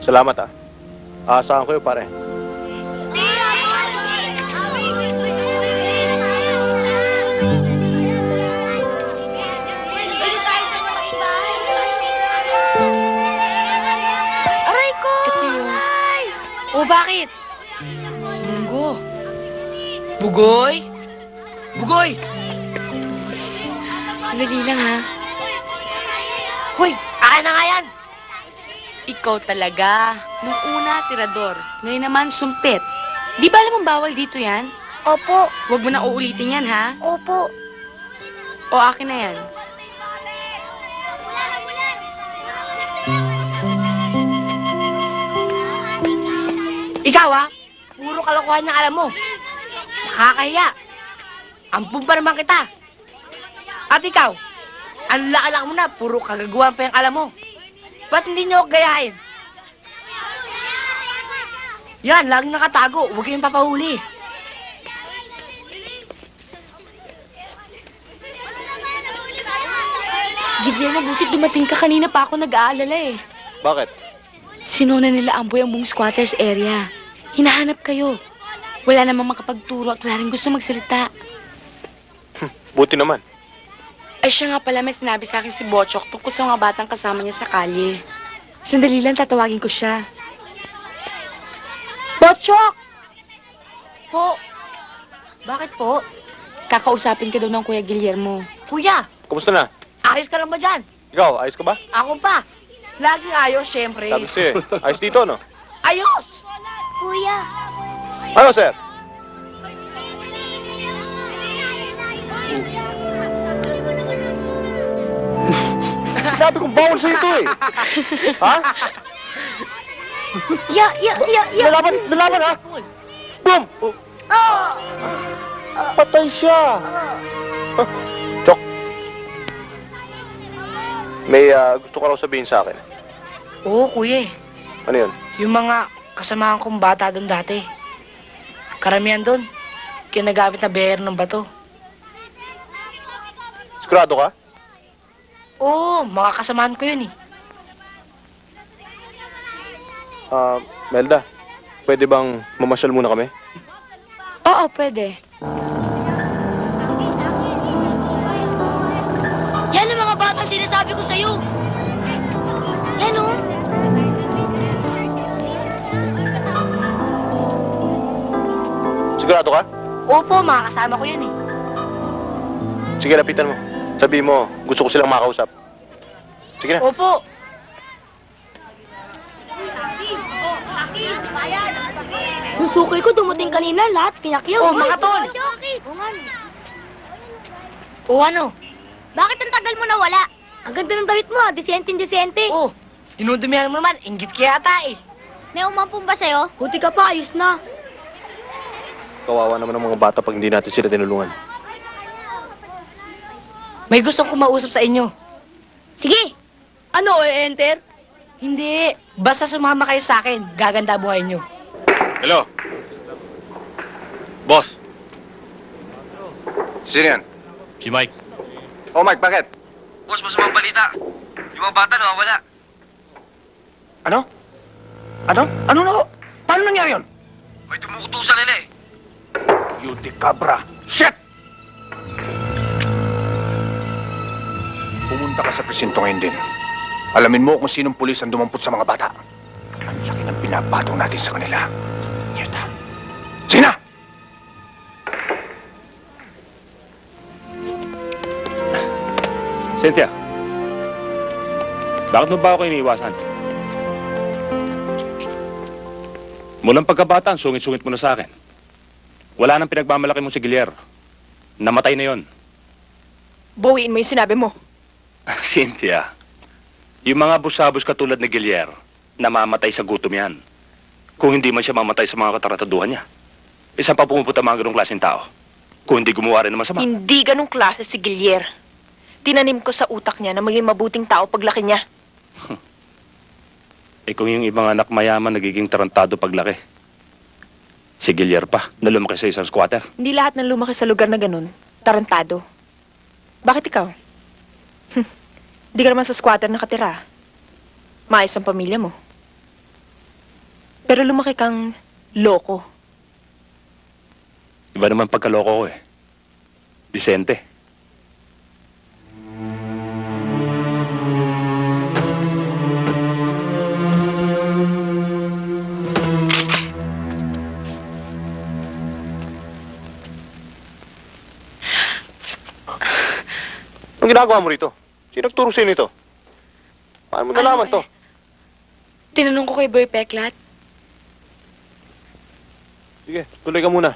Salamat ah. Aasahan ko yun, pare. O, bakit? Bunggo. Bugoy? Bugoy! Sandali lang, ha? Hoy, akin na nga yan! Ikaw talaga. Nung una, tirador. Ngayon naman, sumpit. Di ba alam mong bawal dito yan? Opo. Huwag mo na uulitin yan, ha? Opo. O, akin na yan. Ikaw, ha? Puro kalokohan na alam mo. Nakakahiya. Ampun pa naman kita. At ikaw, ang laalak mo na, puro kagagawan pa yung alam mo. Ba't hindi niyo ako gayahin? Yan, laging nakatago. Huwag kayong papahuli. Guillermo, buti dumating ka kanina pa ako nag-aalala eh. Bakit? Sinuna nila Amboy ang buong squatters area. Hinahanap kayo. Wala namang makapagturo at wala rin gusto magsalita. Buti naman. Ay siya nga pala may sinabi sa akin si Bochok tungkol sa mga batang kasama niya sa kalye. Sandali lang tatawagin ko siya. Bochok! Po! Bakit po? Kakausapin ka daw ng Kuya Guillermo. Kuya, Kumusta na? ayos ka lang ba dyan? Ikaw, ayos ka ba? Ako pa. Laging ayos, syempre. Sabi siya eh. Ayos dito, no? Ayos! Kuya. Ano, sir? Sinabi kong bawal sa ito eh. Ha? Ya, ya, ya, ya. Nalaban, nalaban ha? Boom! Oh. Patay siya. Huh? Chok. May ah, gusto ko raw sabihin sa akin. Oo, kuya. eh. Ano yun? Yung mga kasamahan kong bata doon dati. Karamihan doon, kinagamit na beher ng bato. Sigurado ka? Oo, mga kasamahan ko yun eh. Ah, Melda, pwede bang mamasyal muna kami? Oo, pwede. Sigurado ka? Opo, mga kasama ko yun eh. Sige, lapitan mo. Sabi mo, gusto ko silang makausap. Sige na. Opo. Yung suki ko dumating kanina, lahat pinakyaw. Oh, mga tol! O ano? Bakit ang tagal mo nawala? Ang ganda ng damit mo, ah. Disente-disente. Oh, dinudumihan mo naman. Inggit kaya ata eh. May umampong ba sa'yo? Buti ka pa, ayos na. Kawawa naman ng mga bata pag hindi natin sila tinulungan. May gustong kumausap sa inyo. Sige. Ano, e-enter? Hindi. Basta sumama kayo sa akin. Gaganda buhay nyo. Hello? Boss. Sino yan? Si Mike. Oh, Mike, bakit? Boss, masamang balita. Yung mga bata nawawala. Ano? Ano? Ano na? Paano nangyari yun? May tumukutusan nila eh. Beauty Cabra. Shit! Pumunta ka sa presinto ngayon din. Alamin mo kung sinong pulis ang dumampot sa mga bata. Ang laki ng pinapatong natin sa kanila. Yeta. Sina! Cynthia, bakit mo ba ako iniiwasan? Mulang pagkabata, sungit-sungit mo na sa akin. Wala nang pinagmamalaki mo si Gilier. Namatay na yon. Bawiin mo yung sinabi mo. Cynthia, yung mga busabos katulad ni Gilier, namamatay sa gutom yan. Kung hindi man siya mamatay sa mga katarataduhan niya. Isang pa pumupunta mga ganong klaseng tao. Kung hindi gumawa rin ng masama. Hindi ganong klase si Gilier. Tinanim ko sa utak niya na maging mabuting tao paglaki niya. Eh kung yung ibang anak mayaman nagiging tarantado paglaki. Si Gilier pa, na lumaki sa isang squatter. Hindi lahat ng lumaki sa lugar na ganun, tarantado. Bakit ikaw? Hindi ka naman sa squatter nakatira. Maayos ang pamilya mo. Pero lumaki kang loko. Iba naman pagkaloko ko eh. Disente. Anong ginagawa mo rito? Sino nagturo sa'yo nito? Paano mo nalaman to? Tinanong ko kay Boy Peklat. Sige, tuloy ka muna.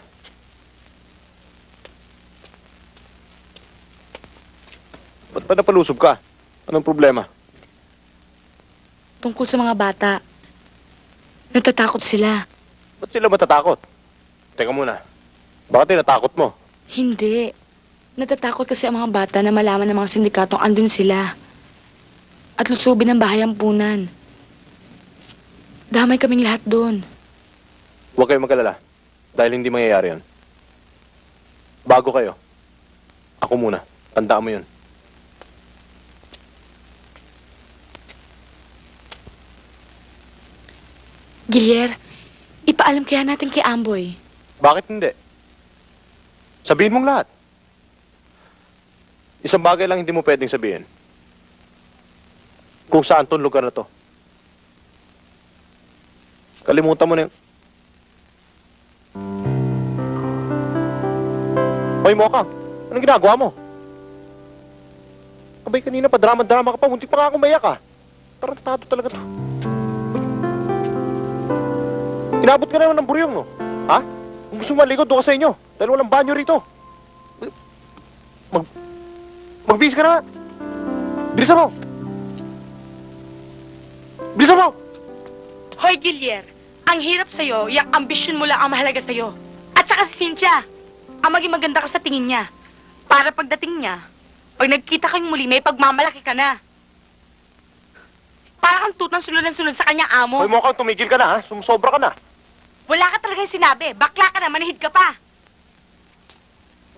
Ba't pa napalusob ka? Anong problema? Tungkol sa mga bata. Natatakot sila. Ba't sila matatakot? Teka muna. Bakit tinatakot mo? Hindi. Natatakot kasi ang mga bata na malaman ng mga sindikatong andun sila. At lusubin ang bahay ang punan. Damay kaming lahat doon. Huwag kayong magkalala. Dahil hindi mangyayari yun. Bago kayo. Ako muna. Tandaan mo yun. Gilier, ipaalam kaya natin kay Amboy. Bakit hindi? Sabihin mong lahat. Isang bagay lang hindi mo pwedeng sabihin. Kung saan tong lugar na to. Kalimutan mo na yun. Hoy, Moka. Anong ginagawa mo? Abay, kanina pa drama-drama ka pa. Muntik pa nga ako mayak ah. Tarantado talaga to. Inabot ka naman ng buryong, no? Ha? Kung gusto mo doon ka sa inyo. Dahil walang banyo rito. Mag... Magbihis ka na. Bilisan mo. Bilisan mo! Hoy, Gilier, ang hirap sa'yo, yung ambisyon mo lang ang mahalaga sa'yo. At saka si Cynthia, ang maging maganda ka sa tingin niya. Para pagdating niya, pag nagkita kayong muli, may pagmamalaki ka na. Para kang tutang sunod ng sunod sa kanyang amo. Hoy, Moka, tumigil ka na, ha? Sumusobra ka na. Wala ka talaga sinabi. Bakla ka na, manihid ka pa.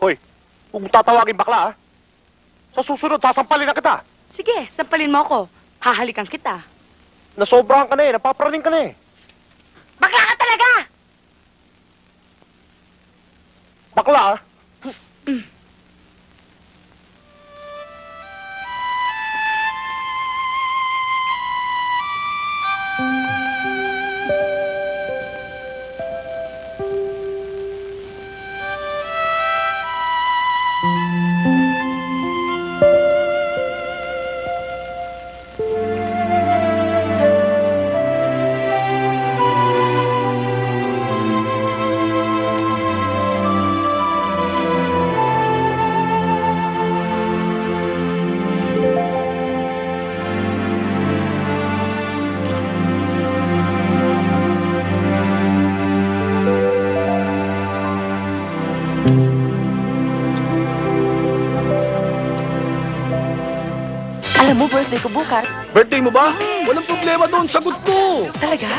Hoy, huwag mo tatawagin bakla, ha? Sa susunod, sasampalin na kita. Sige, sampalin mo ako. Hahalikan kita. Nasobrahan ka na eh, napapraning ka na eh. Bakla ka talaga! Bakla? Alam Birthday mo ba? Walang problema doon, sagot ko. Talaga?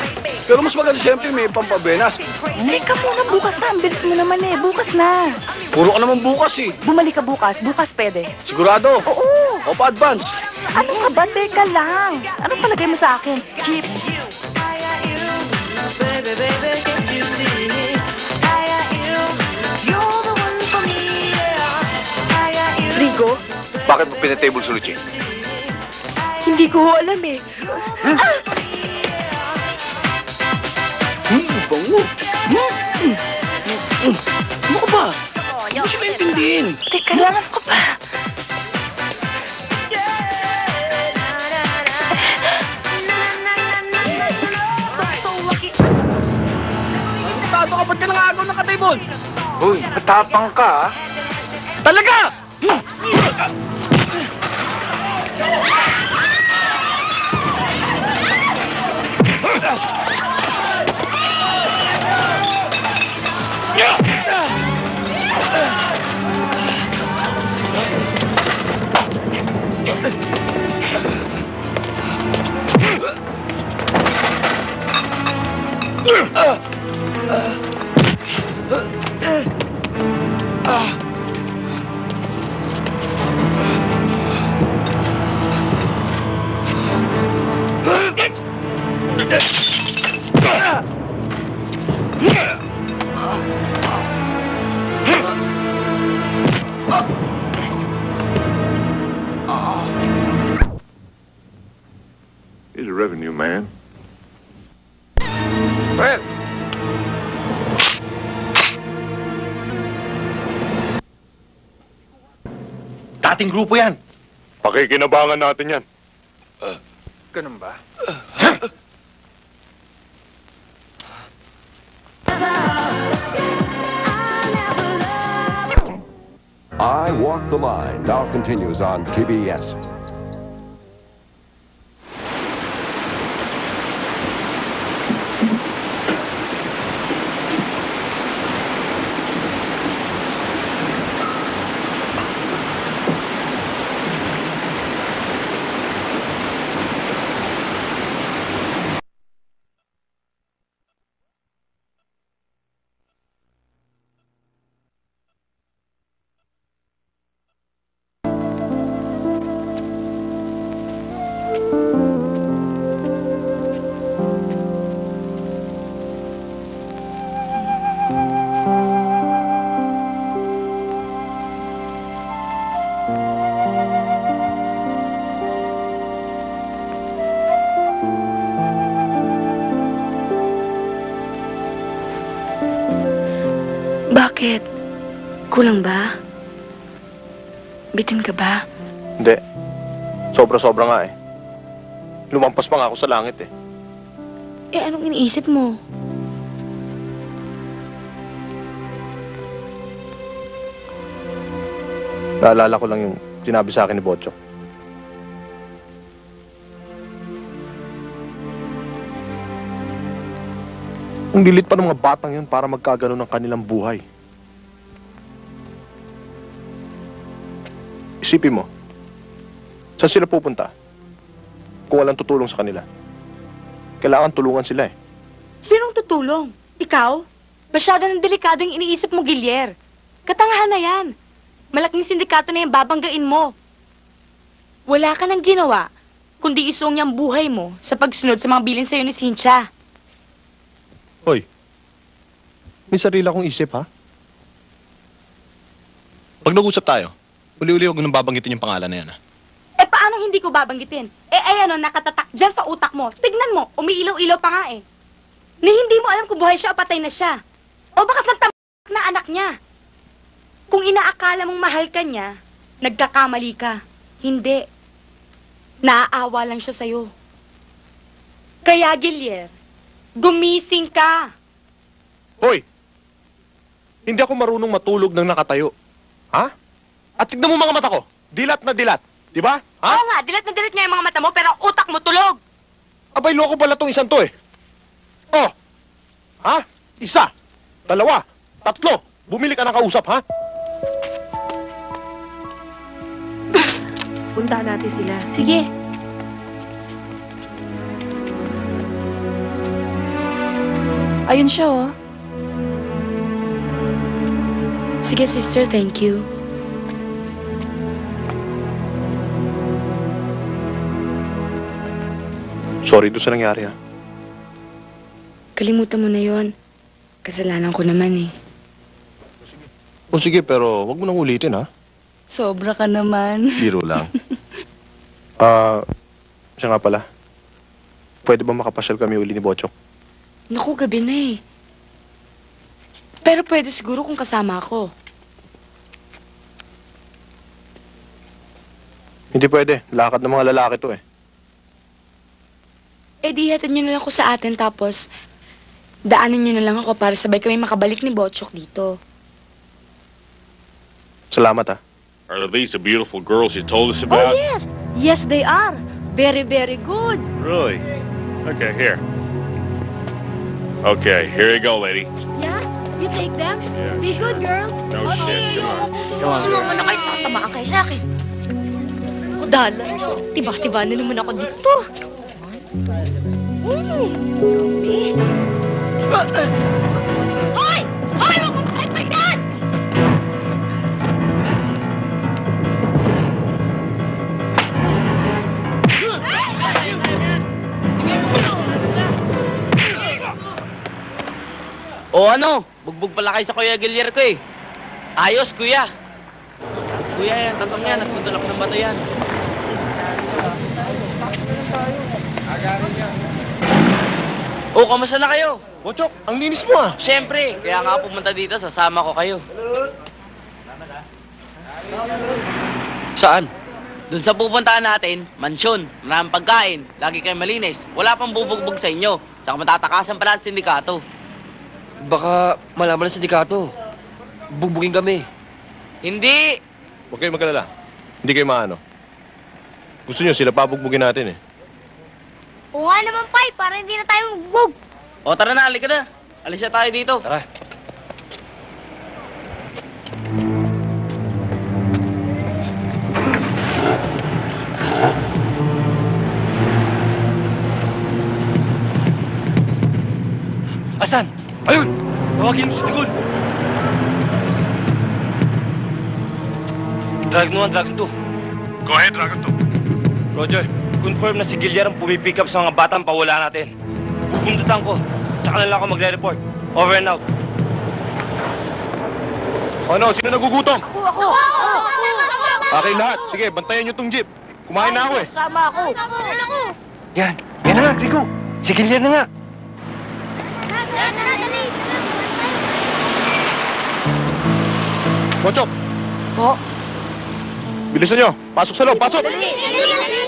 Pero mas maganda siyempre may pampabenas. Teka muna, bukas na. Ang bilis mo naman eh. Bukas na. Puro ka naman bukas eh. Bumalik ka bukas. Bukas pwede. Sigurado? Oo. O pa-advance? Ano ka ba? Teka lang. Anong palagay mo sa akin? Jeep. Rigo, Bakit mo pinatable sa Luchin? Hindi ko alam eh. Hmm, bango. Hmm. Hmm. Ano ka ba? Hindi siya maintindihin. Teka lang, ano ka ba? Ka ba't ka nangagaw ng katibol? Uy, matapang ka, ah. Talaga! He's a grupo yan. Pakikinabangan natin yan. ganun ba? I Walk the Line now continues on TBS. Kulang ba? Bitin ka ba? Hindi. Sobra-sobra nga eh. Lumampas pa nga ako sa langit eh. Eh, anong iniisip mo? Naalala ko lang yung sinabi sa akin ni Bocho. Ang lilit pa ng mga batang yun para magkagano ng kanilang buhay. Isipin mo, saan sila pupunta? Kung walang tutulong sa kanila. Kailangan tulungan sila eh. Sinong tutulong? Ikaw? Masyado ng delikado yung iniisip mo, Gilier. Katangahan na yan. Malaking sindikato na yung babanggain mo. Wala ka nang ginawa, kundi isuong niyang buhay mo sa pagsunod sa mga bilin sa'yo ni Cynthia. Hoy, may sarili akong isip ha? Pag nag-usap tayo, uli-uli huwag nang babanggitin yung pangalan na yan. ah. Eh, paano hindi ko babanggitin? Eh, ayan o, nakatatak dyan sa utak mo. Tignan mo, umiilaw-ilaw pa nga eh. Ni hindi mo alam kung buhay siya o patay na siya. O baka sa na anak niya. Kung inaakala mong mahal ka niya, nagkakamali ka. Hindi. Naaawa lang siya sa'yo. Kaya, Gilier, gumising ka. Hoy! Hindi ako marunong matulog ng nakatayo. Ha? At tignan mo mga mata ko. Dilat na dilat. Di ba? Ha? Oo nga, dilat na dilat nga yung mga mata mo, pero ang utak mo tulog. Abay, loko pala tong isang to eh. Oh! Ha? Isa, dalawa, tatlo. Bumili ka ng kausap, ha? puntahan natin sila. Sige. Ayun siya, oh. Sige, sister, thank you. Sorry doon sa nangyari ha. Kalimutan mo na yon. Kasalanan ko naman eh. O sige, pero wag mo nang ulitin ha. Sobra ka naman. Biro lang. Ah, siya nga pala. Pwede ba makapasyal kami uli ni Bochok? Naku, gabi na eh. Pero pwede siguro kung kasama ako. Hindi pwede. Lakad ng mga lalaki to eh. Eh di hatid niyo na lang ako sa atin tapos daanan niyo na lang ako para sabay kami makabalik ni Botchok dito. Salamat ha. Are these the beautiful girls you told us Oh, about? yes. Yes, they are. Very, very good. Really? Okay, here. Okay, here you go, lady. Yeah? You take them? Be good, girls. No shit, come on. Sumama na kayo, tatamaan kayo sa akin. Oh, dollars. Tiba-tiba na naman ako dito. Mm, grabe. Hoy! Hoy! Huwag mong! O ano, bugbog pala kayo sa Kuya Gilier ko eh. Ayos, kuya. Kuya yan, tatong yan, nagtutulak ng bato yan. O, kamusta na kayo? Bochok, ang linis mo ah. Siyempre, kaya nga pumunta dito, sasama ko kayo. Saan? Doon sa pupuntahan natin, mansyon, maraming pagkain, lagi kayo malinis, wala pang bubugbog sa inyo, saka matatakasan pa natin sindikato. Baka malaman ng sindikato. Bugbugin kami. Hindi! Huwag kayong magkalala. Hindi kayo maano. Gusto niyo sila pabugbugin natin eh. Oo nga naman, Pai, para hindi na tayo magbog. O tara na, halika na. Alis na tayo dito. Tara. Asan? Ayun! Tawagin mo si Tigol. Drag mo ang Dragon 2. Go ahead, Dragon 2. Roger, confirm na si Gillier ang pumipick up sa mga batang pawala natin. Pupuntutan ko. Tsaka na lang ako magre-report. Over and out. Ano, sino nagugutom? Ako, ako. Ako, Akin lahat. Sige, bantayan niyo tong jeep. Kumain na ako eh. Sama ako. Ako. Ako. Yan. Yan na nga, Rico. Si Gilier na nga. Bochok, Po? bilisan niyo. Pasok sa loob, pasok! Bakit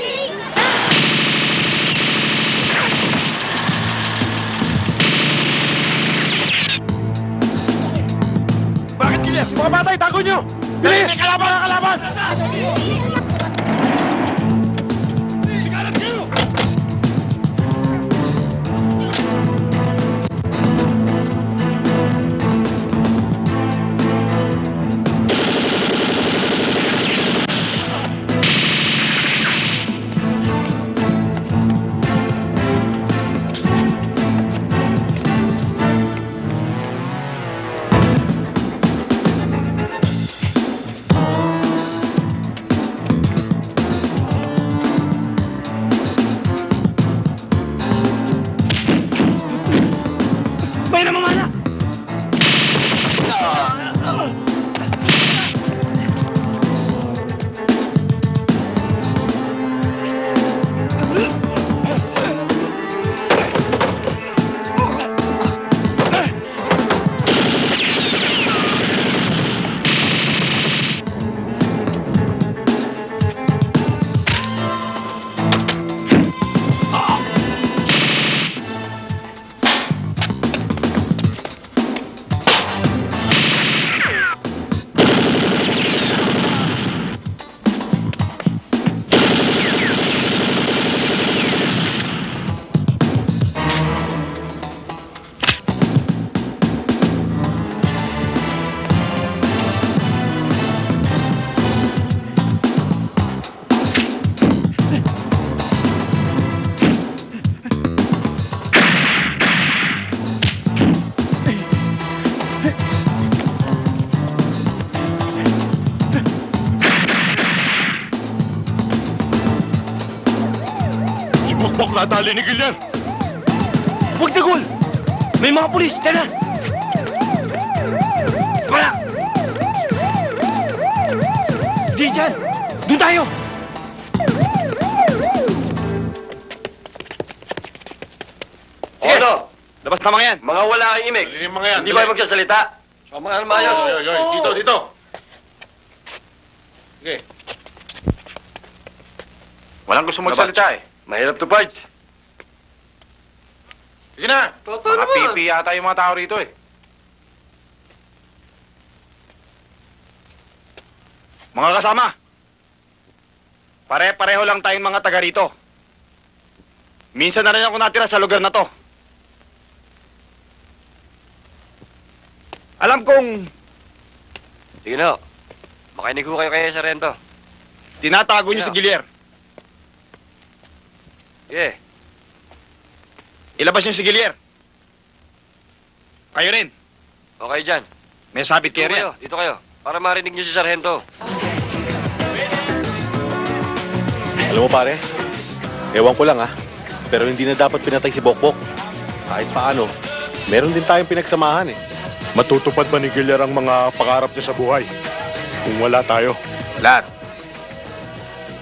gila? Mga bata, itago nyo! Bilis! Kalaban ang kalaban! Nadali ni Gillian! Huwag na, Gul! May mga pulis! Tara! Wala! Di dyan! Doon tayo! Sige, ano? Labas na mga yan. Mga wala kang imig. mga yan. Hindi ba kayo magsasalita? So, mga almayos. Oy, oy, oy, Dito, dito. Sige. Walang gusto magsalita eh. Mahirap to, Pards. Sige na. Totoo Mga pipi yata yung mga tao rito eh. Mga kasama, pare-pareho lang tayong mga taga rito. Minsan na rin ako natira sa lugar na to. Alam kong Sige na. Makinig ko kayo kay Sarento. tinatago niyo si Gilier. Sige. Ilabas niyo si Gilier. Kayo rin. Okay dyan. May sabit kayo rin. kayo. Dito kayo. Para marinig niyo si Sargento. Alam mo pare, ewan ko lang ah, pero hindi na dapat pinatay si Bokbok. Kahit paano, meron din tayong pinagsamahan eh. Matutupad ba ni Gillian ang mga pangarap niya sa buhay? Kung wala tayo. Lahat.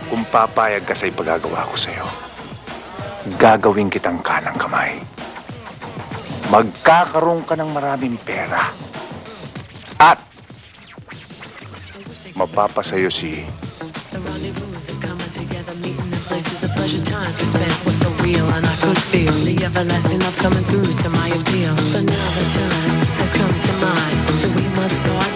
Kung papayag ka sa ipagagawa ko sa'yo, gagawin kitang kanang kamay. Magkakaroon ka ng maraming pera. At mapapasayo si real and I could feel the everlasting love coming through to my appeal. So now the time has come to mine, so we must start.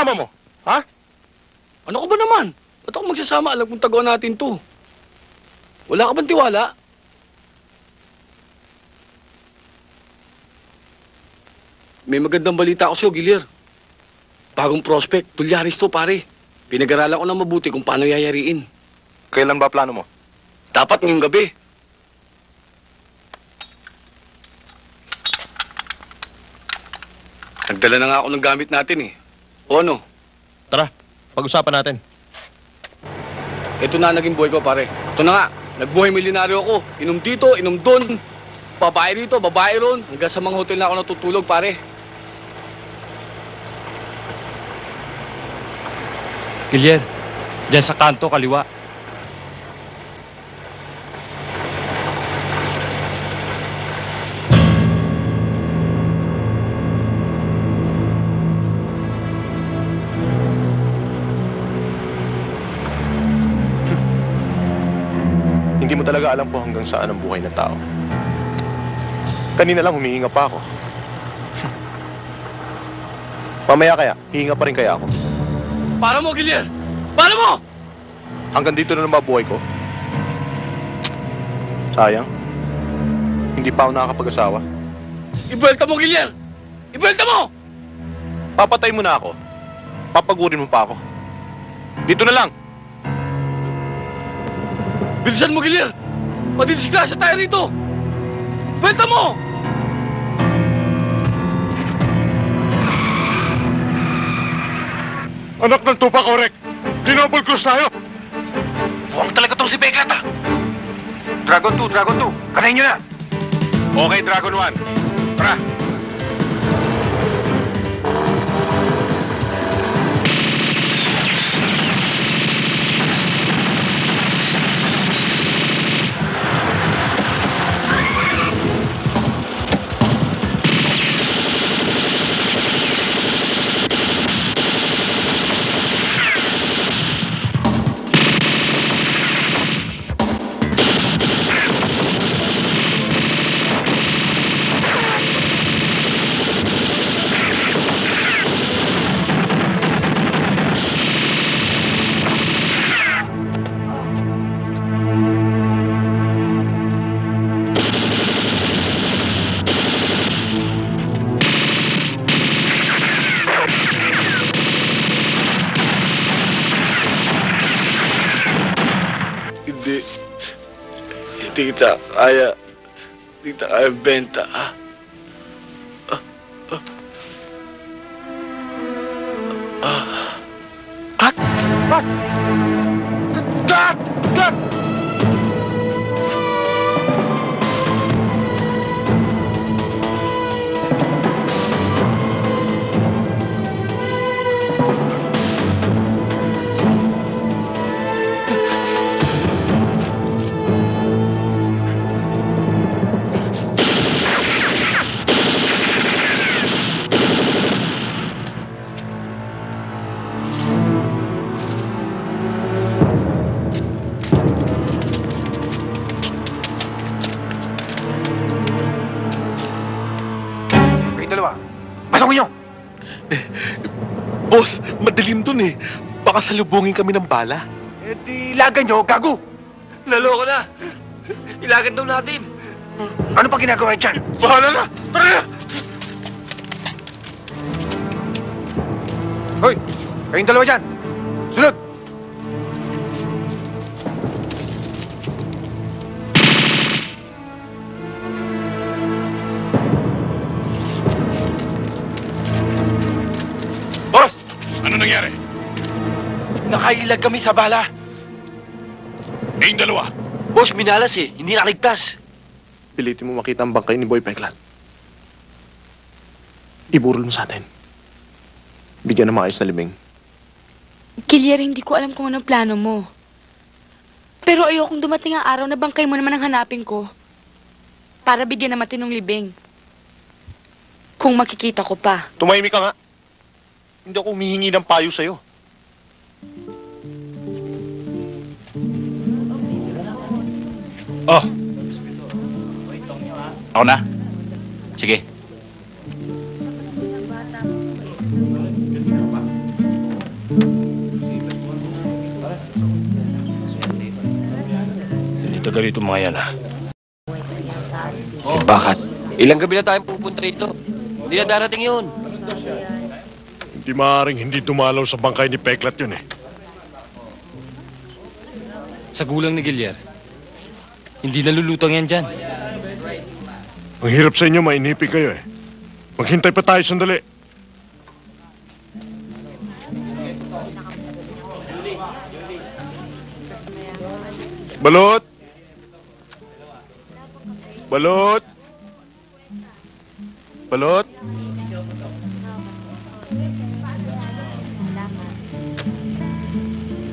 Sino kasama mo? Ha? Ano ka ba naman? Ba't ako magsasama? Alam kong tagawa natin to. Wala ka bang tiwala? May magandang balita ako sa'yo, Gilier. Bagong prospect, tulyaris to, pare. Pinag-aralan ko na mabuti kung paano yayariin. Kailan ba plano mo? Dapat ngayong gabi. Nagdala na nga ako ng gamit natin eh. O ano? Tara, pag-usapan natin. Ito na naging buhay ko, pare. Ito na nga. Nagbuhay milyonaryo ako. Inom dito, inom doon. Babae rito, babae ron. Hanggang sa mga hotel na ako natutulog, pare. Gilier, dyan sa kanto, kaliwa. Mo talaga alam po hanggang saan ang buhay ng tao. Kanina lang humihinga pa ako. Mamaya kaya, hihinga pa rin kaya ako. Para mo, Gilier! Para mo! Hanggang dito na naman buhay ko. Sayang. Hindi pa ako nakakapag-asawa. Ibelta mo, Gilier! Ibelta mo! Papatay mo na ako. Papagurin mo pa ako. Dito na lang. Bilisan mo, Gilier! Madidisgrasya tayo rito! Ibelta mo! Anak ng tupa, korek! Dinouble cross tayo! Buwang talaga tong si Beklat ah! Dragon 2, Dragon 2. Kanayin nyo na. Okay, Dragon 1. Tara! Kaya. Hindi kita kaya benta. Ah. Ah. Eh. Baka salubungin kami ng bala. Eh di ilagan nyo, gago! Naloko na. Ilagad daw natin. Ano pa ginagawa dyan? Bahala na! Tara na! Hoy! Kayong dalawa dyan! Nakailag kami sa bala. Yung dalawa. Boss, minalas eh. Hindi nakaligtas. Pilitin mo makita ang bangkay ni Boy Peklat. Iburol mo sa atin. Bigyan ng maayos na libing. Kilyer, hindi ko alam kung anong plano mo. Pero ayokong dumating ang araw na bangkay mo naman ang hanapin ko. Para bigyan ng matinong libing. Kung makikita ko pa. Tumahimik ka nga. Hindi ako humihingi ng payo sa'yo. Oh. Ako na. Sige. Dito ka rito mga yan, ha? Eh, bakit? Ilang gabi na tayong pupunta rito. Hindi na darating yun. Hindi maaaring hindi dumalaw sa bangkay ni Peklat yun eh. Sa gulang ni Gilier. Hindi nalulutang yan dyan. Ang hirap sa inyo, mainipin kayo eh. Maghintay pa tayo sandali. Balot! Balot! Balot!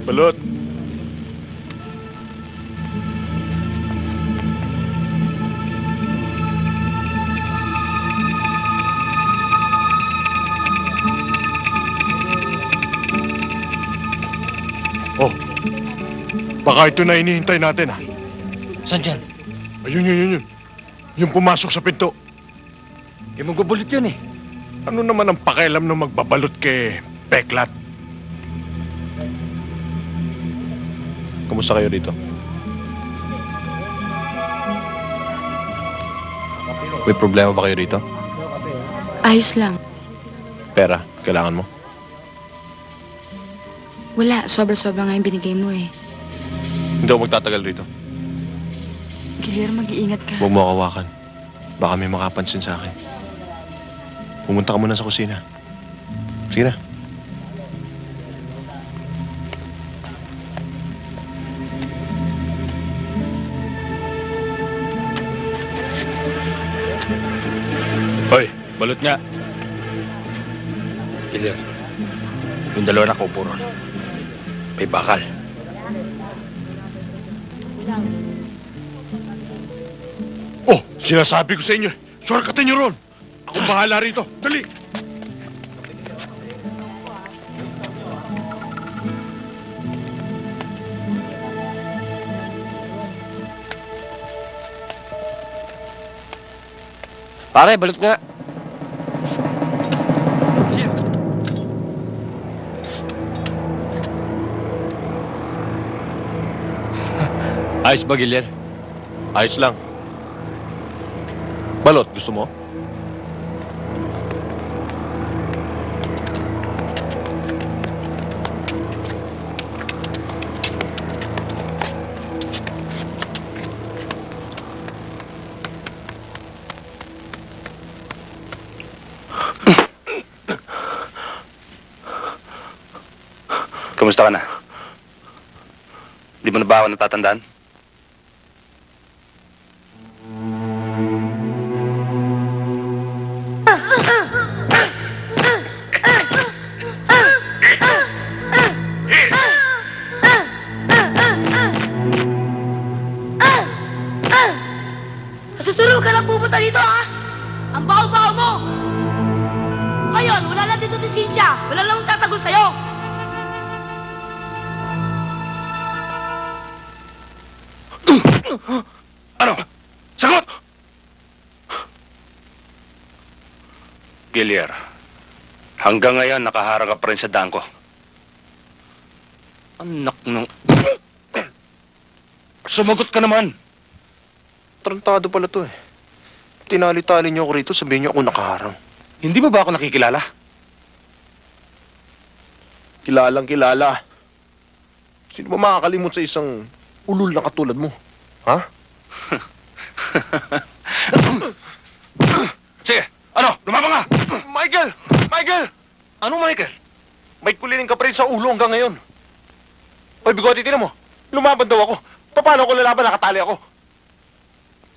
Balot! Oh, baka ito na inihintay natin ah. Saan dyan? Ayun, yun, yun, yun. Yung pumasok sa pinto. Yung magbabalot yun eh. Ano naman ang pakialam ng magbabalot kay Peklat? Kumusta kayo rito? May problema ba kayo rito? Ayos lang. Pera, kailangan mo? Wala, sobra-sobra nga yung binigay mo eh. Hindi ako magtatagal rito. Kilyer, mag-iingat ka. Huwag mo ako hawakan. Baka may makapansin sa akin. Pumunta ka muna sa kusina. Sige na. Hoy, balot nga. Gilier. Yung dalawa na kaupo ron. May bakal. Oh, sinasabi ko sa inyo, shortcutin niyo ron. Ako bahala rito. Dali! Pare, balot nga. Ayos ba, Giler? Ayos lang. Balot, gusto mo? Kumusta ka na? Di mo na ba ako natatandaan? Cynthia. Wala lang tatagol sa'yo. Ano? Sagot! Gilier, hanggang ngayon nakaharang ka pa rin sa daan ko. Anak ng... Sumagot ka naman! Tarantado pala to eh. Tinali-tali niyo ako rito, sabihin niyo ako nakaharang. Hindi ba ba ako nakikilala? Kilalang kilala. Sino ba makakalimot sa isang ulul na katulad mo? Ha? Sige, ano? Lumabang ka! Michael! Michael! Ano, Michael? May kuliling ka pa rin sa ulo hanggang ngayon. Oy, bigote, tinan mo. Lumaban daw ako. Paano ako lalaban? Nakatali ako.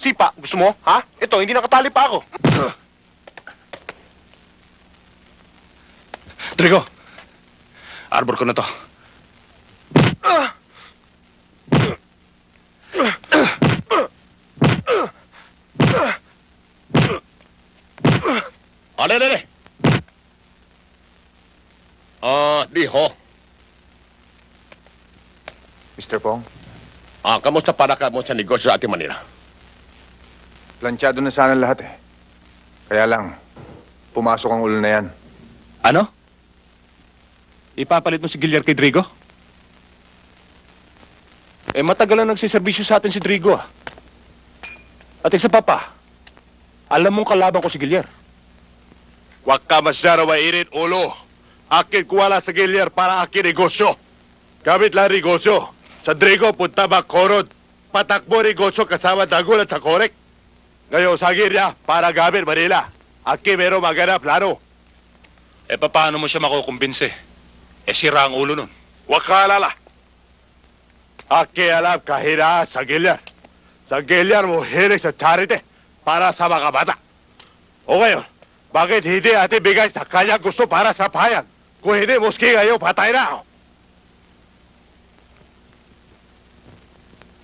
Sipa, gusto mo? Ha? Ito, hindi nakatali pa ako. Trigo! Arbor ko na to. Ale, ale, ale. Ah, di ho. Mr. Pong, Ah, kamusta para ka mo sa negosyo sa ating Manila? planchado na sana lahat eh. Kaya lang, pumasok ang ulo na yan. Ano? Ipapalit mo si Gilier kay Drigo? Eh, matagal na nagsiservisyo sa atin si Drigo, ah. At isa pa pa, alam mong kalaban ko si Gilier. Huwag ka masyado mainit, ulo. Akin kuwala sa gilyar para akin negosyo. Gamit lang negosyo. Sa Drigo, punta ba korod? Patakbo negosyo kasama dagol at sa korek. Ngayon, sa gilya, para gamit Manila. Akin meron magana plano. Eh, paano mo siya makukumbinse? Eh, sira ang ulo nun. Huwag ka alala. Akin alam kahina sa charity para sa mga bata. O ngayon, bakit hindi ate bigay sa kanya gusto para sa bayan? Kung hindi, muski ngayon, patay na ako.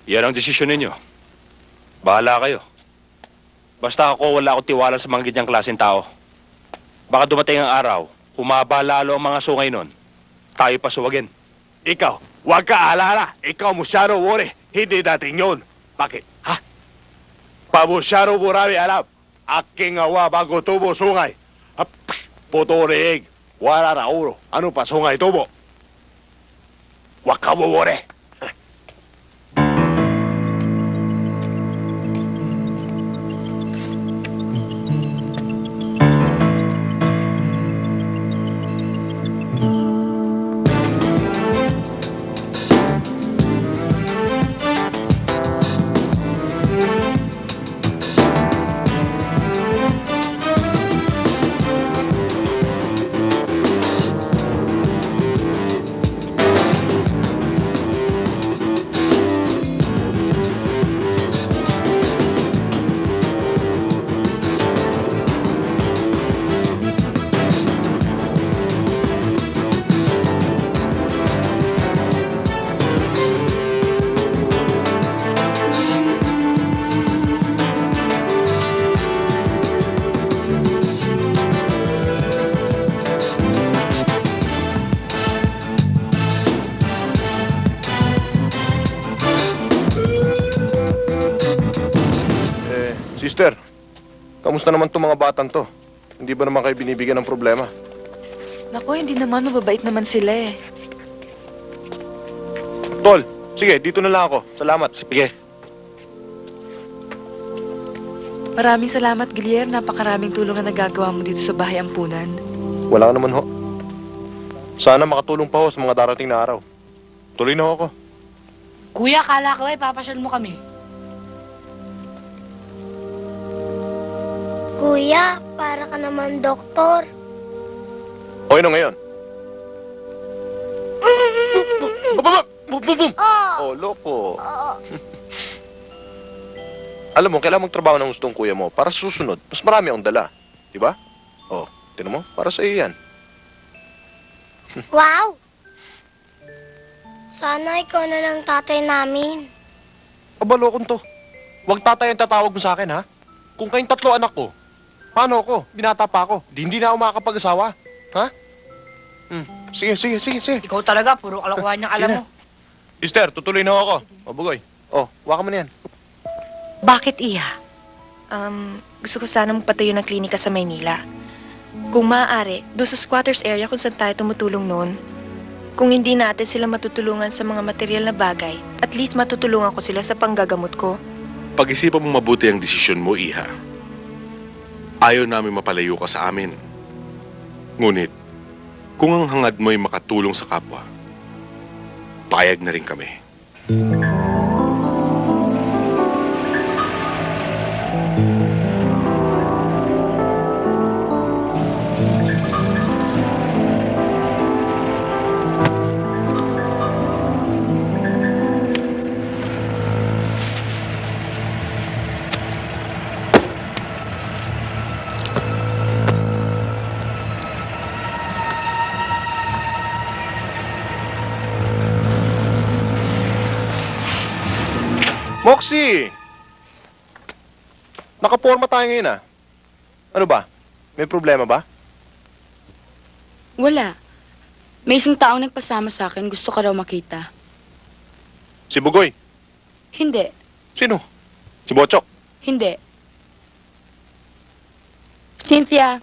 Yan ang desisyon ninyo. Bahala kayo. Basta ako, wala akong tiwala sa mga ganyang klaseng tao. Baka dumating ang araw, humaba lalo ang mga sungay nun. Tayo pa suwagin. Ikaw, huwag ka alala. Ikaw masyado worry. Hindi natin yun. Bakit? Ha? Pamusyado marami alam. Aking awa bago tubo sungay. Ap, puto riig. Wala na ulo. Ano pa sungay tubo? Huwag ka sister, kamusta naman tong mga batang to? Hindi ba naman kayo binibigyan ng problema? Nako, hindi naman. Mababait naman sila eh. Tol, sige, dito na lang ako. Salamat. Sige. Maraming salamat, Gilier. Napakaraming tulong ang nagagawa mo dito sa bahay ampunan. Wala naman ho. Sana makatulong pa ho sa mga darating na araw. Tuloy na ho ako. Kuya, kala ko eh, papasyal mo kami. Kuya, para ka naman doktor. O, ano ngayon? Boom, boom! Oh, loko. Alam mo, kailangan magtrabaho ng gustong kuya mo para sa susunod, mas marami akong dala. Di ba? Oh, tinan mo, para sa iyo yan. Wow! Sana ikaw na lang tatay namin. Aba, lokon to. Huwag tatay ang tatawag mo sa akin, ha? Kung kayong tatlo anak ko, paano ako? Binata pa ako. Di, hindi na ako makakapag-asawa. Ha? Hmm. Sige, sige, sige, sige. Ikaw talaga, puro kalokohan niyang alam mo. Mister, tutuloy na ako. O, Bugoy. Oh, waka mo na yan. Bakit iya? Um, gusto ko sana magpatayo ng klinika sa Maynila. Kung maaari, doon sa squatters area kung saan tayo tumutulong noon. Kung hindi natin sila matutulungan sa mga material na bagay, at least matutulungan ko sila sa panggagamot ko. Pag-isipan mo mabuti ang desisyon mo, Iha. Ayaw namin mapalayo ka sa amin. Ngunit, kung ang hangad mo'y makatulong sa kapwa, payag na rin kami. Nakaporma tayo ngayon, ah. Ano ba? May problema ba? Wala. May isang taong nagpasama sa akin, gusto ka raw makita. Si Bugoy. Hindi, Sino? Si Bochok. hindi. Cynthia,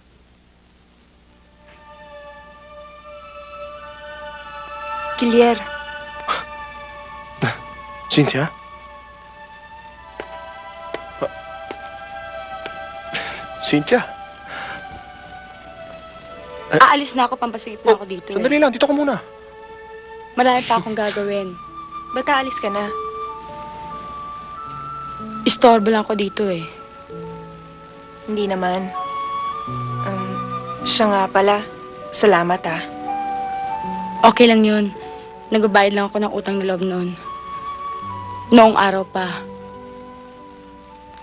Kilier, Cynthia? Cynthia? aalis na ako, pampasigit na ako dito. eh. Sandali lang, dito ka muna. Marami pa akong gagawin. ba't aalis ka na? Istorbo lang ako dito eh. Hindi naman. Um, siya nga pala. Salamat ah. Okay lang yun. Nagbabayad lang ako ng utang na loob noon. Noong araw pa.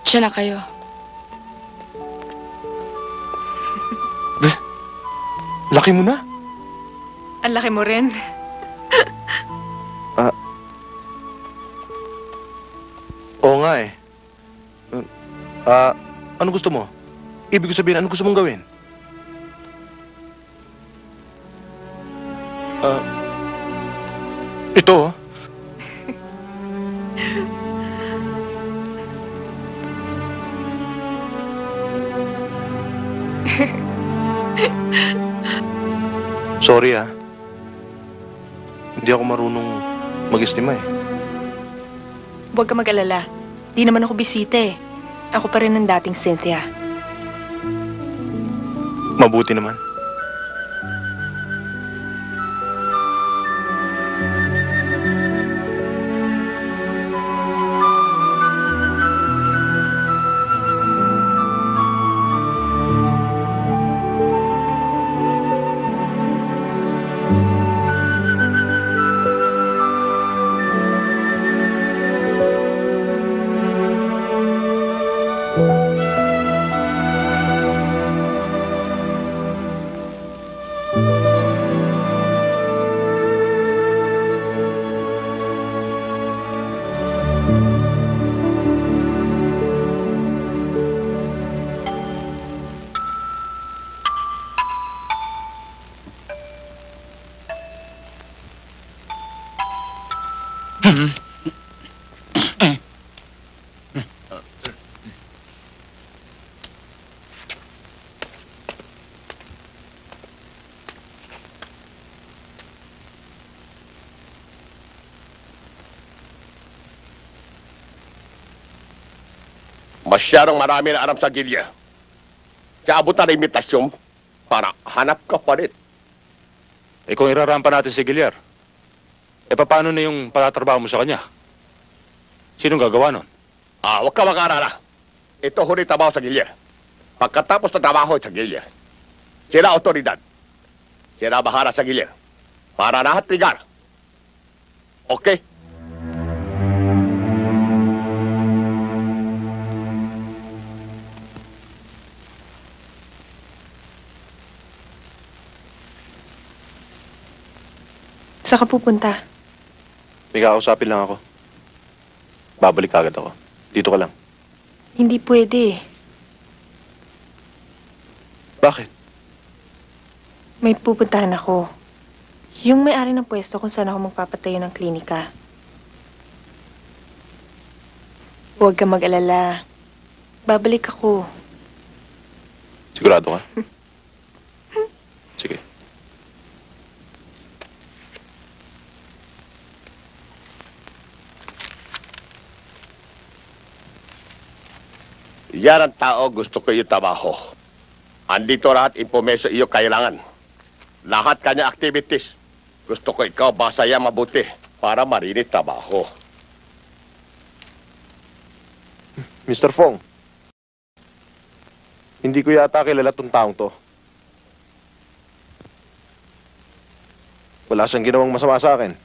Siya na kayo. Laki mo na. Ang laki mo rin. Ah. Oo nga eh. Ah, ano gusto mo? Ibig ko sabihin, ano gusto mong gawin? Ah, ito oh. Sorry ah. Hindi ako marunong mag-estima eh. Huwag ka mag-alala. Di naman ako bisita eh. Ako pa rin ang dating Cynthia. Mabuti naman. Masyadong marami na alam sa gilya. Kaya abot na limitasyon para hanap ka pa rin. Eh kung irarampa natin si Gilyar, eh paano na yung patatrabaho mo sa kanya? Sinong gagawa nun? Ah, huwag ka mag-arala. Ito huli trabaho sa gilya. Pagkatapos na trabaho sa gilya, sila otoridad. Sila bahala sa gilya. Para lahat ligar. Okay? Ka pupunta? May kakausapin lang ako. Babalik agad ako. Dito ka lang. Hindi pwede. Bakit? May pupuntahan ako. Yung may-ari ng pwesto kung saan ako magpapatayo ng klinika. Huwag ka mag-alala. Babalik ako. Sigurado ka? Sige. Yan ang tao gusto ko yung trabaho. Andito lahat information iyo kailangan. Lahat kanya activities. Gusto ko ikaw basaya mabuti para marinig trabaho. Mr. Fong, hindi ko yata kilala tong taong to. Wala siyang ginawang masama sa akin.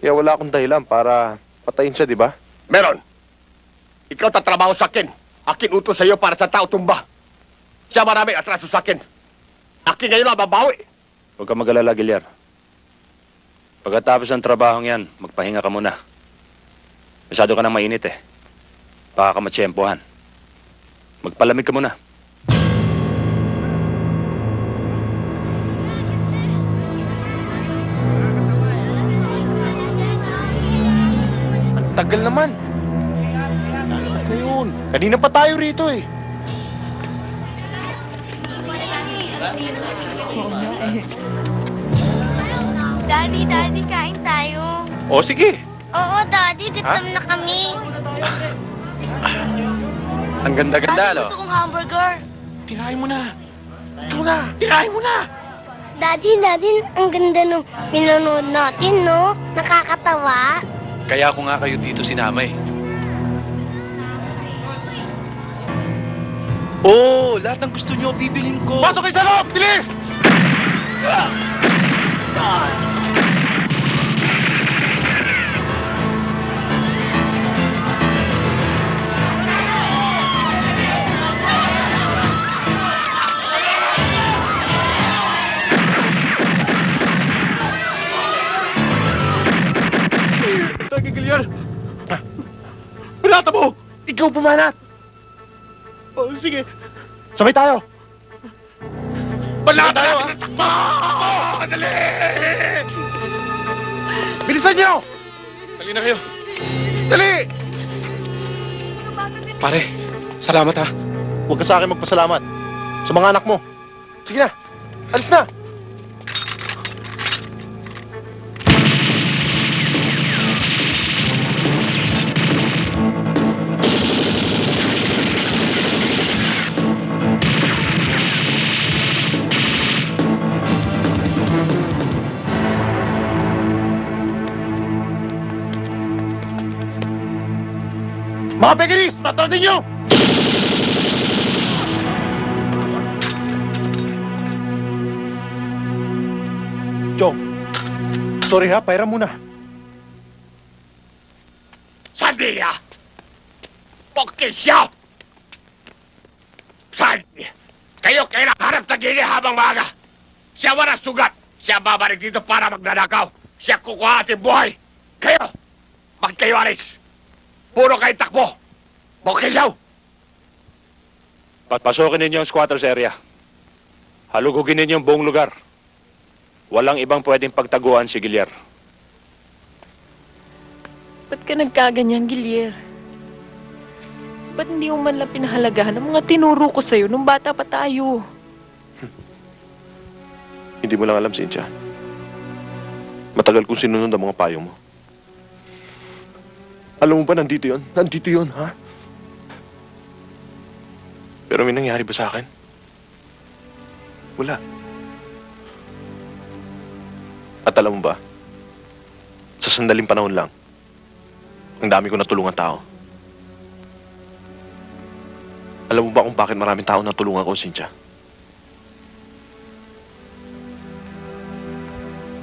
Kaya wala akong dahilan para patayin siya, di ba? Meron. Ikaw tatrabaho sa akin. Akin utos sa iyo para sa tao tumba. Siya maraming atraso sa akin. Akin ngayon ang babawi. Huwag ka mag-alala, Gilyar. Pagkatapos ng trabahong yan, magpahinga ka muna. Masyado ka nang mainit eh. Baka ka matsyempohan. Magpalamig ka muna. Ang tagal naman. Kanina pa tayo rito eh. Daddy, Daddy, kain tayo. O, sige. Oo, Daddy, gutom na kami. Ang ganda-ganda, Daddy, gusto kong hamburger. Tirahin mo na. Ikaw na. Tirahin mo na. Daddy, Daddy, ang ganda nung pinanood natin, no? Nakakatawa. Kaya ako nga kayo dito sinama eh. Oh, lahat ng gusto nyo, bibiling ko. Pasok kayo sa loob! Bilis! Nagigilyar. Pinata mo! Ikaw pumanat! Oh, sige. Sabay tayo. Wala tayo, ang takbo! Dali! Bilisan niyo! Dali na kayo. Dali! Pare, salamat ha. Huwag ka sa akin magpasalamat. Sa mga anak mo. Sige na. Alis na. Mga pegaris, tatratin niyo! Chong, sorry ha, pairam muna. Sandia! Pokil siya! Sandy! Kayo nakaharap sa gili habang maaga. Siya wala sugat. Siya babalik dito para magnanakaw. Siya kukuha ating buhay. Kayo! Bakit kayo alis? Puro kayo takbo. Pokil siya! Pasokin ninyo ang squatters area. Halugugin ninyo ang buong lugar. Walang ibang pwedeng pagtaguan si Gilyar. Ba't ka nagkaganyan, Gilier? Ba't hindi mo man lang pinahalagahan ang mga tinuro ko sa'yo nung bata pa tayo? Hindi mo lang alam, Cynthia. Matagal kong sinunod ang mga payo mo. Alam mo ba, nandito yon? Nandito yon, ha? Pero may nangyari ba sa akin? Wala. At alam mo ba, sa sandaling panahon lang, ang dami ko natulungan tao. Alam mo ba kung bakit maraming tao natulungan ko, Cynthia?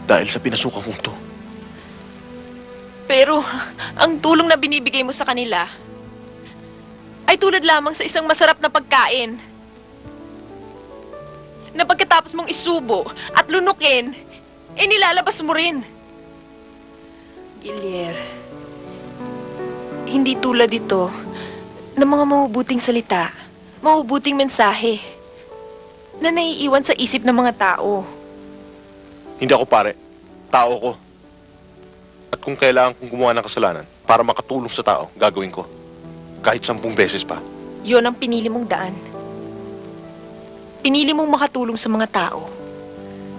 Dahil sa pinasukan kong to. Pero, ang tulong na binibigay mo sa kanila ay tulad lamang sa isang masarap na pagkain. Na pagkatapos mong isubo at lunukin, eh nilalabas mo rin. Gilier, hindi tulad ito ng mga mabubuting salita, mabubuting mensahe na naiiwan sa isip ng mga tao. Hindi ako pare. Tao ko. Kung kailangan kong gumawa ng kasalanan para makatulong sa tao, gagawin ko. Kahit sampung beses pa. Yon ang pinili mong daan. Pinili mong makatulong sa mga tao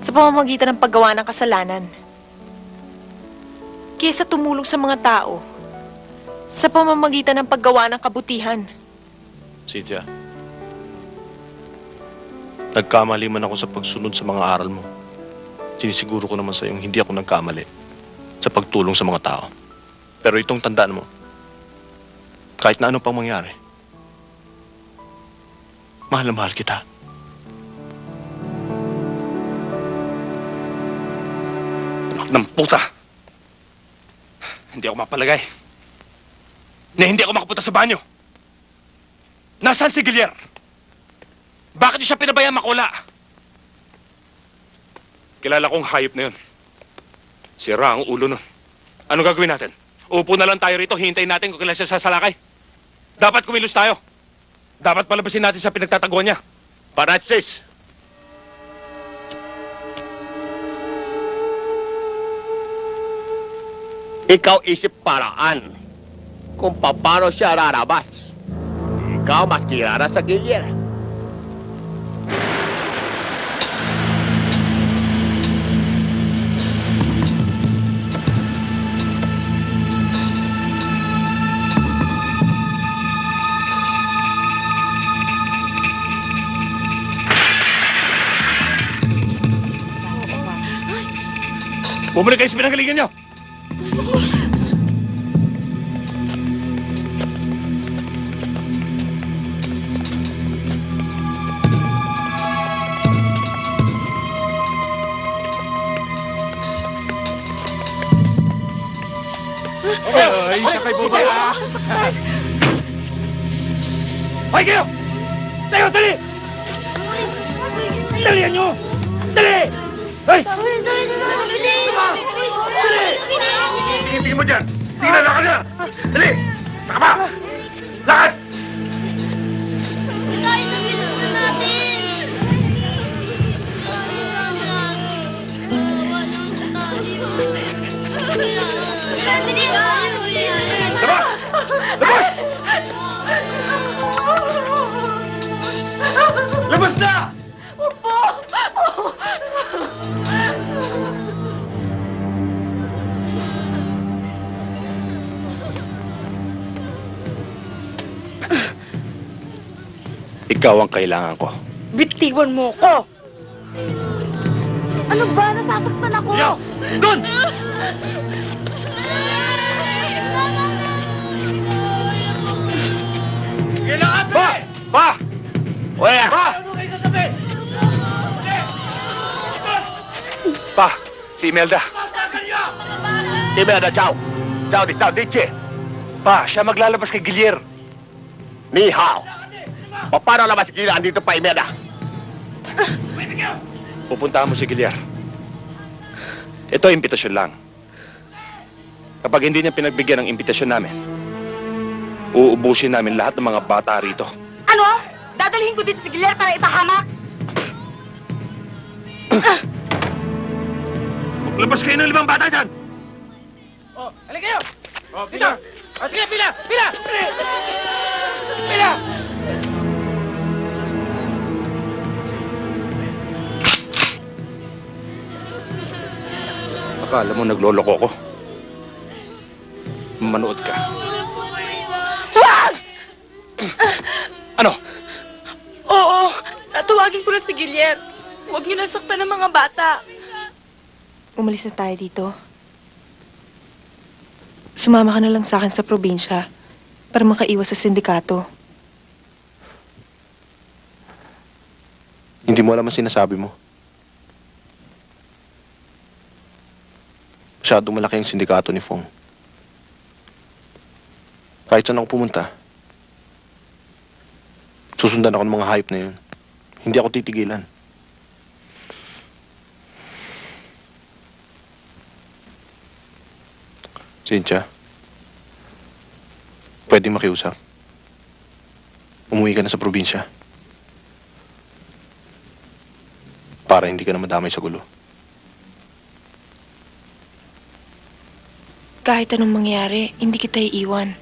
sa pamamagitan ng paggawa ng kasalanan. Kesa tumulong sa mga tao sa pamamagitan ng paggawa ng kabutihan. Sidya. Nagkamali man ako sa pagsunod sa mga aral mo. Sinisiguro ko naman sa iyong hindi ako nagkamali sa pagtulong sa mga tao. Pero itong tandaan mo, kahit na ano pang mangyari, mahal na mahal kita. Anak ng puta! Hindi ako mapalagay. Na hindi ako makapunta sa banyo. Nasaan si Gilier? Bakit niyo siya pinabayaan makula? Kilala kong hayop na yun. Sira ang ulo nun. Ano gagawin natin? Upo na lang tayo rito, hintayin natin kung kailan siya sasalakay. Dapat kumilos tayo. Dapat palabasin natin sa pinagtataguan niya. Para at sis. Ikaw isip paraan kung paano siya rarabas. Ikaw mas kilala sa Gilier. Bumalik kayo sa pinanggalingan niyo. Ay, sakay po ba? Hoy kayo! Tayo, dali! Dalihan niyo! Dali! Hoy! Tingin mo dyan! Sige na, lakad na! Dali! Saka pa! Lakad! Labas! Labas! Labas na! Ikaw ang kailangan ko. Bitiwan mo ko! Ano ba? Nasasaktan ako! Doon! Kailangan Pa! Pa! Uy! Pa! Pa, si Imelda. Imelda, ciao! Ciao, di ciao, dici! Pa, siya maglalabas kay Gilier. Ni hao! Paano labas gila andito pa, Imelda? Pupuntahan mo si Gilier. Ito, impitasyon lang. Kapag hindi niya pinagbigyan ng impitasyon namin, uubusin namin lahat ng mga bata rito. Ano? Dadalhin ko dito si Giler para ipahamak? Maglabas kayo ng limang bata dyan! Oh, halika kayo! Oh, dito! Oh, sige, pila! Pila! Pila! Akala mo nagloloko ko. Manood ka. Wag! Ano? Oo, tatawagin ko na si Gilier. Huwag niyo nasaktan ng mga bata. Umalis na tayo dito. Sumama ka na lang sa akin sa probinsya para makaiwas sa sindikato. Hindi mo alam ang sinasabi mo. Masyadong malaki ang sindikato ni Fong. Kahit saan ako pumunta, susundan ako ng mga hype na yun. Hindi ako titigilan. Cynthia, pwede makiusap. Umuwi ka na sa probinsya. Para hindi ka na madamay sa gulo. Kahit anong mangyari, hindi kita iiwan.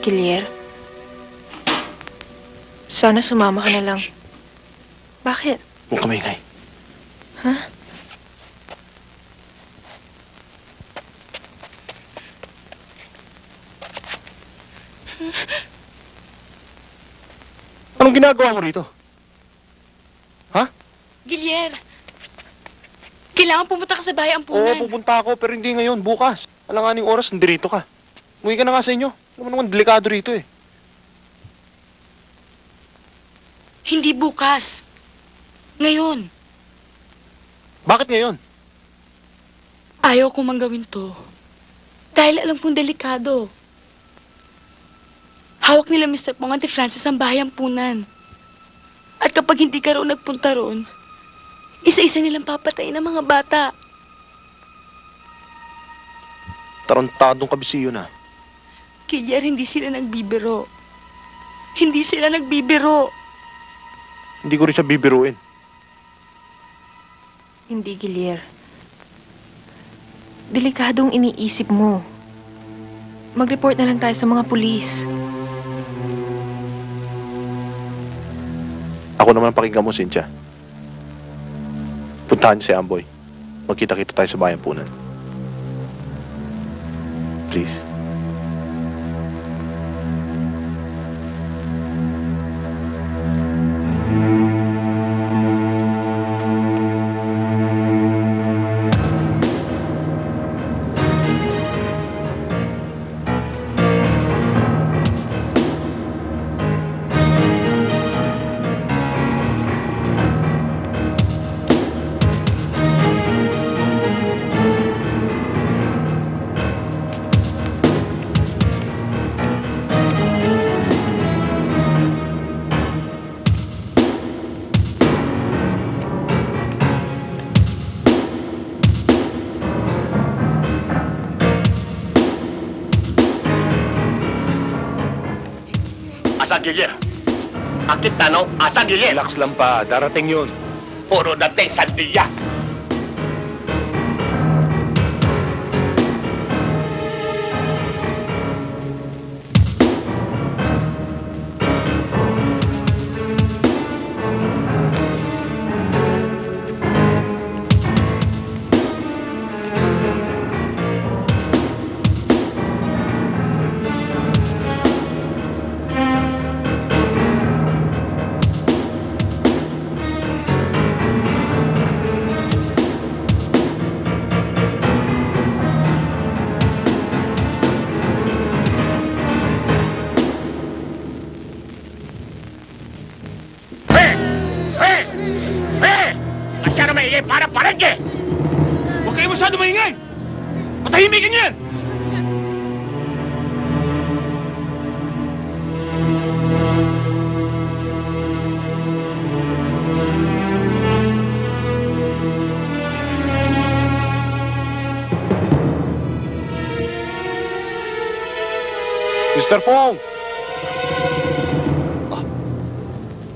Kilier? Sana sumama ka na lang. Bakit? Huwag ka maingay. Ha? Anong ginagawa mo rito? Gilier, kailangan pumunta ka sa bahay Oo, ampunan. pupunta ako, pero hindi ngayon, bukas. Alanganing oras, nandito ka. Umuwi ka na nga sa inyo. Alam mo naman, delikado rito eh. Hindi bukas. Ngayon. Bakit ngayon? Ayaw kong manggawin to. Dahil alam kong delikado. Hawak nila Mr. Pong Auntie Francis ang bahay ampunan. At kapag hindi ka raw nagpunta roon, isa-isa nilang papatayin ang mga bata. Tarantadong kabisiyo na. Kaya hindi sila nagbibiro. Hindi sila nagbibiro. Hindi ko rin siya bibiruin. Hindi, Gilier. Delikadong iniisip mo. Mag-report na lang tayo sa mga pulis. Ako naman pakinggan mo, Cynthia. Puntahan niyo si Amboy. Magkita-kita tayo sa bayan punan. Please. Relax lang pa, darating yun. Puro dating sa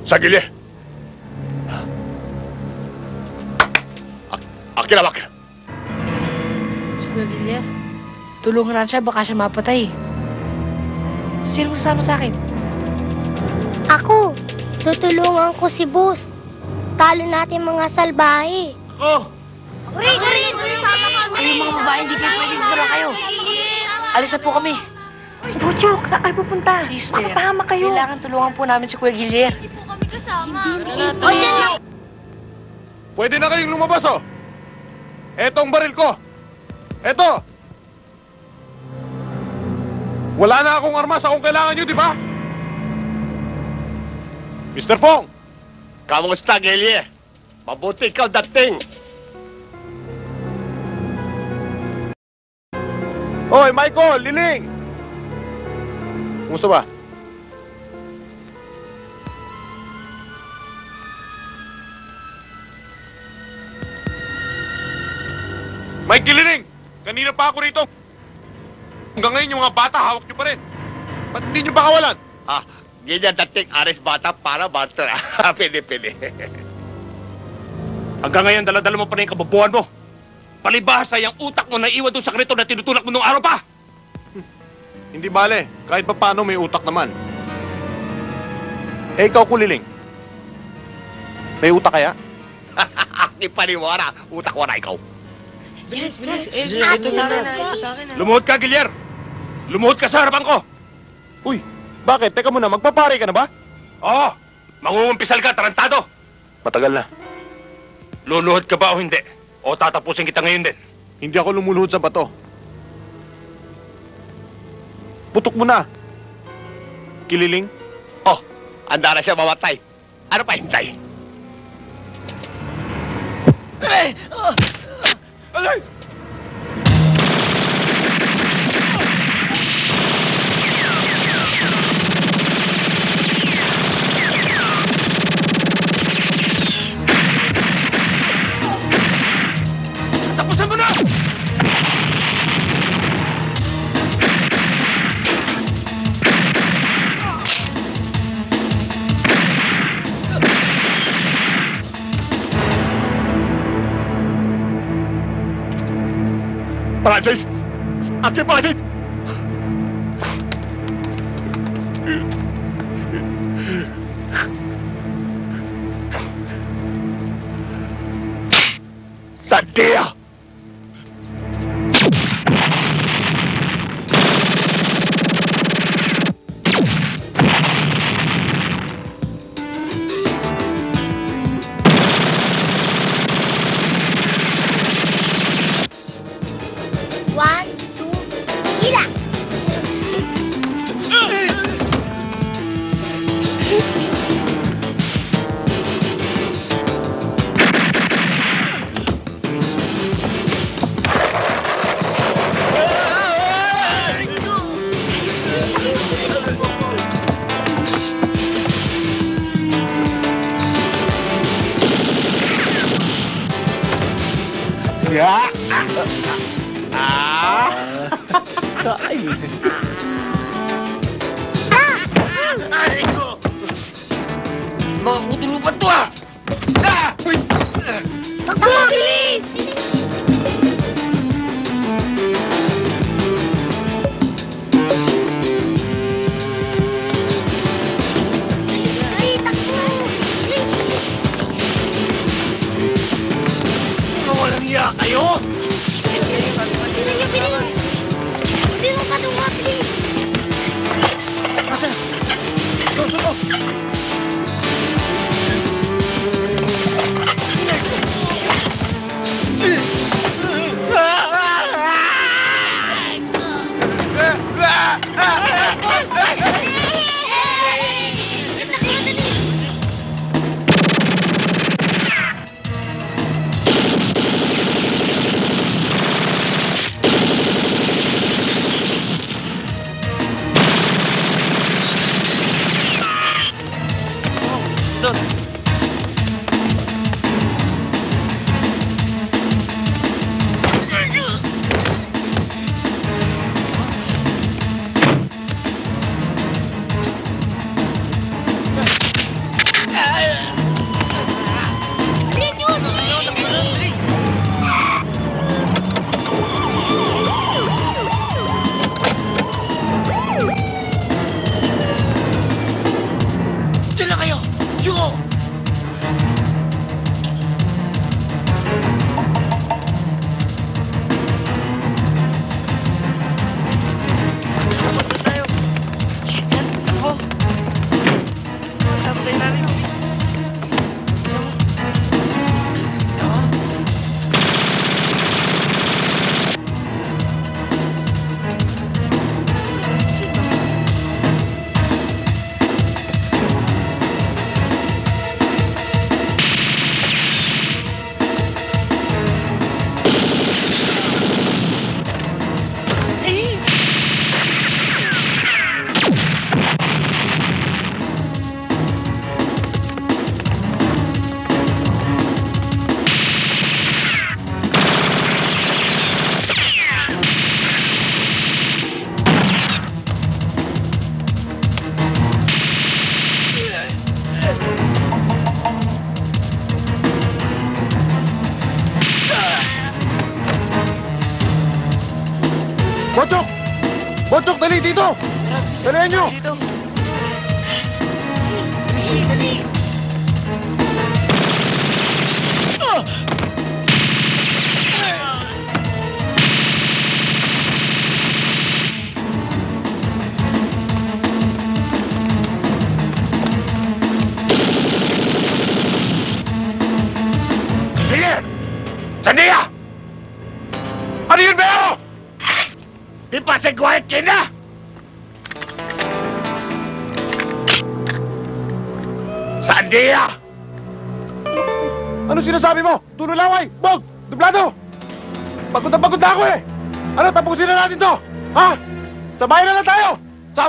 Sa Gilir! Akilawak! Si Kuya Gilia, tulungan natin siya, baka siya mapatay. Sino kasama sa akin? Ako, tutulungan ko si Boss. Talo natin mga salbahe. Oh! Rin, rin! Kayo mga babae, hindi kayo pwede dito lang kayo. Alis na po kami. Butchok, saan kayo pupunta? Sister, Makapahama kayo. kailangan tulungan po namin si Kuya Gilier. Pwede na kayong lumabas, oh! Etong baril ko! Eto! Wala na akong armas akong kailangan nyo, di ba? Mr. Fong! Kamusta, Gelye? Mabuti ikaw dating! Hoy, Michael! Liling! Kumusta ba? Mike Giliring! Kanina pa ako rito. Hanggang ngayon yung mga bata, hawak niyo pa rin. Ba't hindi niyo ba kawalan? Ah, ganyan dating ares bata para barter. ah. pwede, pwede. Hanggang ngayon, daladala mo pa rin yung kababuhan mo. Palibhasa yung utak mo na iwan doon sa krito na tinutulak mo nung araw pa. Hindi bale, kahit pa paano may utak naman. Eh, ikaw kuliling. May utak kaya? Aking paniwara, utak wala ikaw. Bilis, bilis. Eh, ito sa akin, ito sa akin. Lumuhod ka, Gilier! Lumuhod ka sa harapan ko! Uy, bakit? Teka muna, magpapare ka na ba? Oo! Mangungumpisal ka, tarantado! Matagal na. Luluhod ka ba o hindi? O tatapusin kita ngayon din? Hindi ako lumuluhod sa bato. Putok mo na. Kililing? Oh, anda na siya mamatay. Ano pa hintay? Aray! Oh! Alay! Tapusin mo na! Francis! Aking Francis! Sandia! ¡Alto! ¡Pereño!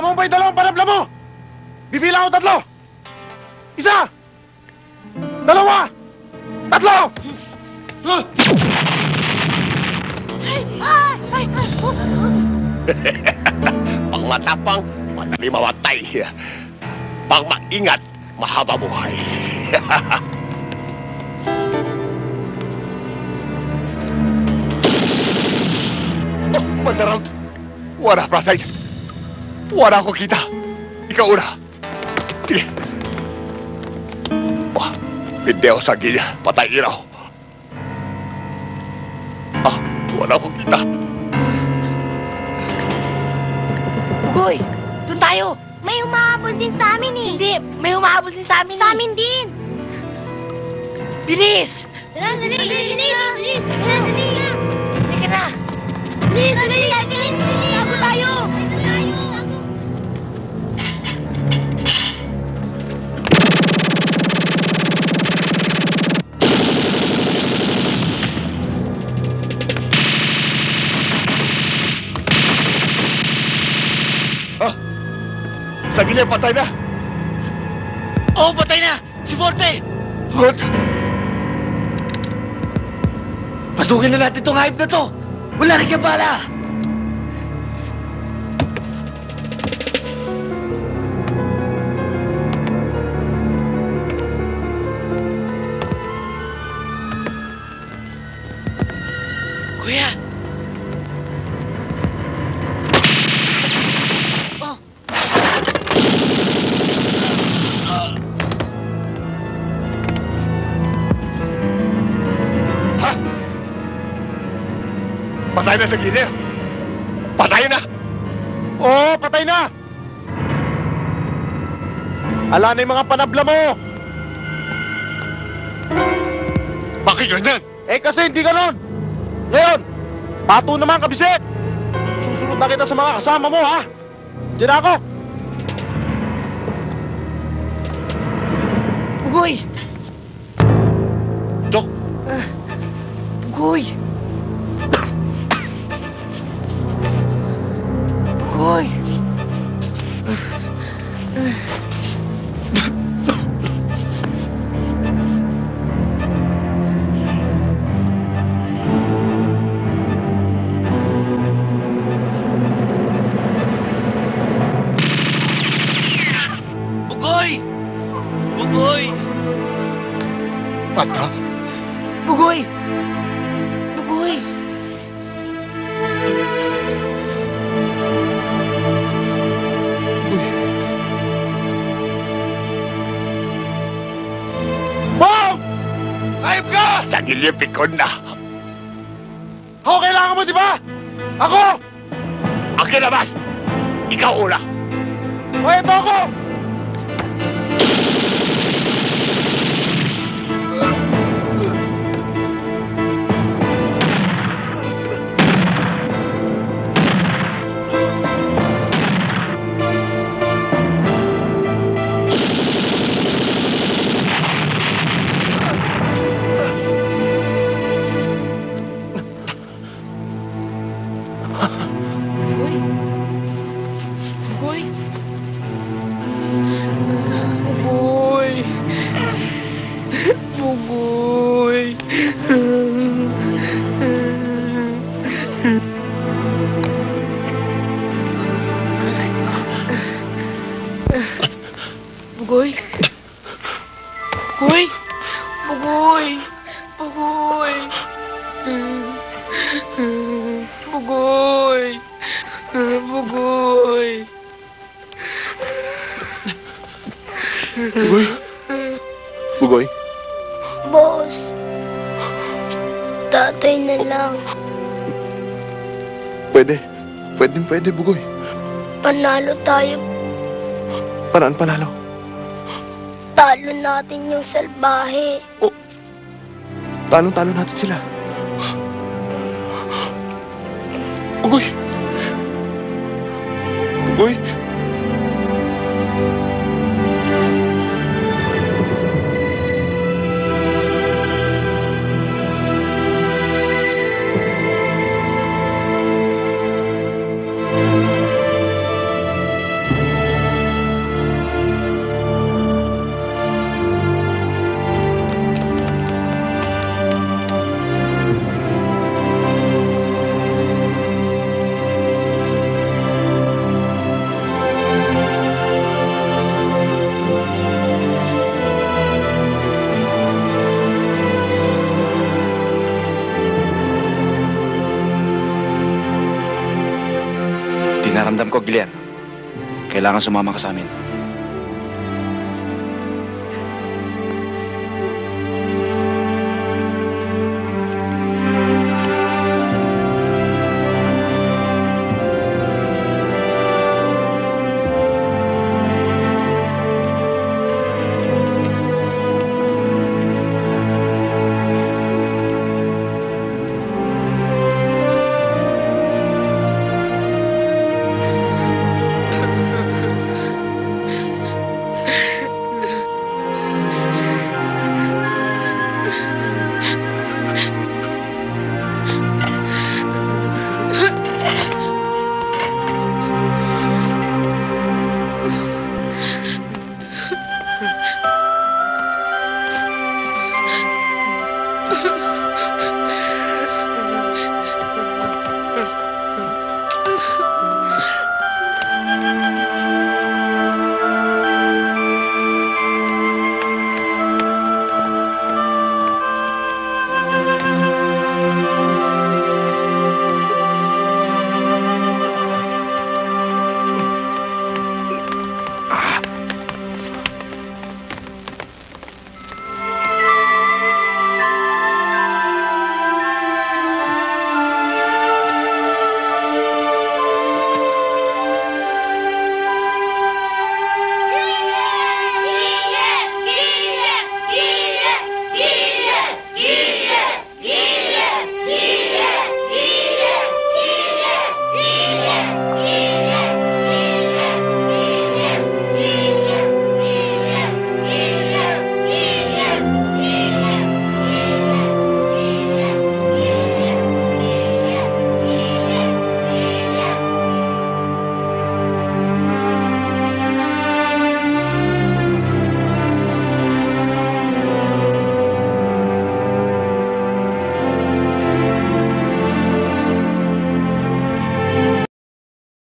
Tayo! Sama mo pa yung dalawang panabla mo! Bibilang ako tatlo! Isa! Dalawa! Tatlo! Pang matapang, madali mamatay. Pang maingat, mahaba buhay. oh, Mandarang, wala, Prasay. Wala ko kita. Ikaw una. Sige. Oh, hindi ako sa gilya. Patay ilaw. Ah, wala ko kita. Ugoy, doon tayo. May humahabol din sa amin eh. Hindi, may humahabol din sa amin. Sa amin din. Bilis! Dali, dali, dali, dali, dali, dali, dali. Halika na. Dali, dali, dali, dali. Ako tayo. Gilya, patay na. Oo, oh, patay na! Si Forte! Hot. Pasukin na natin tong hype na to! Wala na siyang bala! Na sa gilya. Patay na. Oo, patay na! Ala na yung mga panabla mo! Bakit ganyan? Eh kasi hindi ganon! Ngayon, pato naman kabisit! Susunod na kita sa mga kasama mo, ha? Diyan ako! Ugoy! Bugoy? Bugoy? Boss. Tatay na lang. Pwede. Pwede, pwede, Bugoy. Panalo tayo. Paraan panalo. Talo natin yung salbahe. Talong-talo natin sila. Bugoy! Bugoy! Ko, Giler. Kailangan sumama ka sa amin.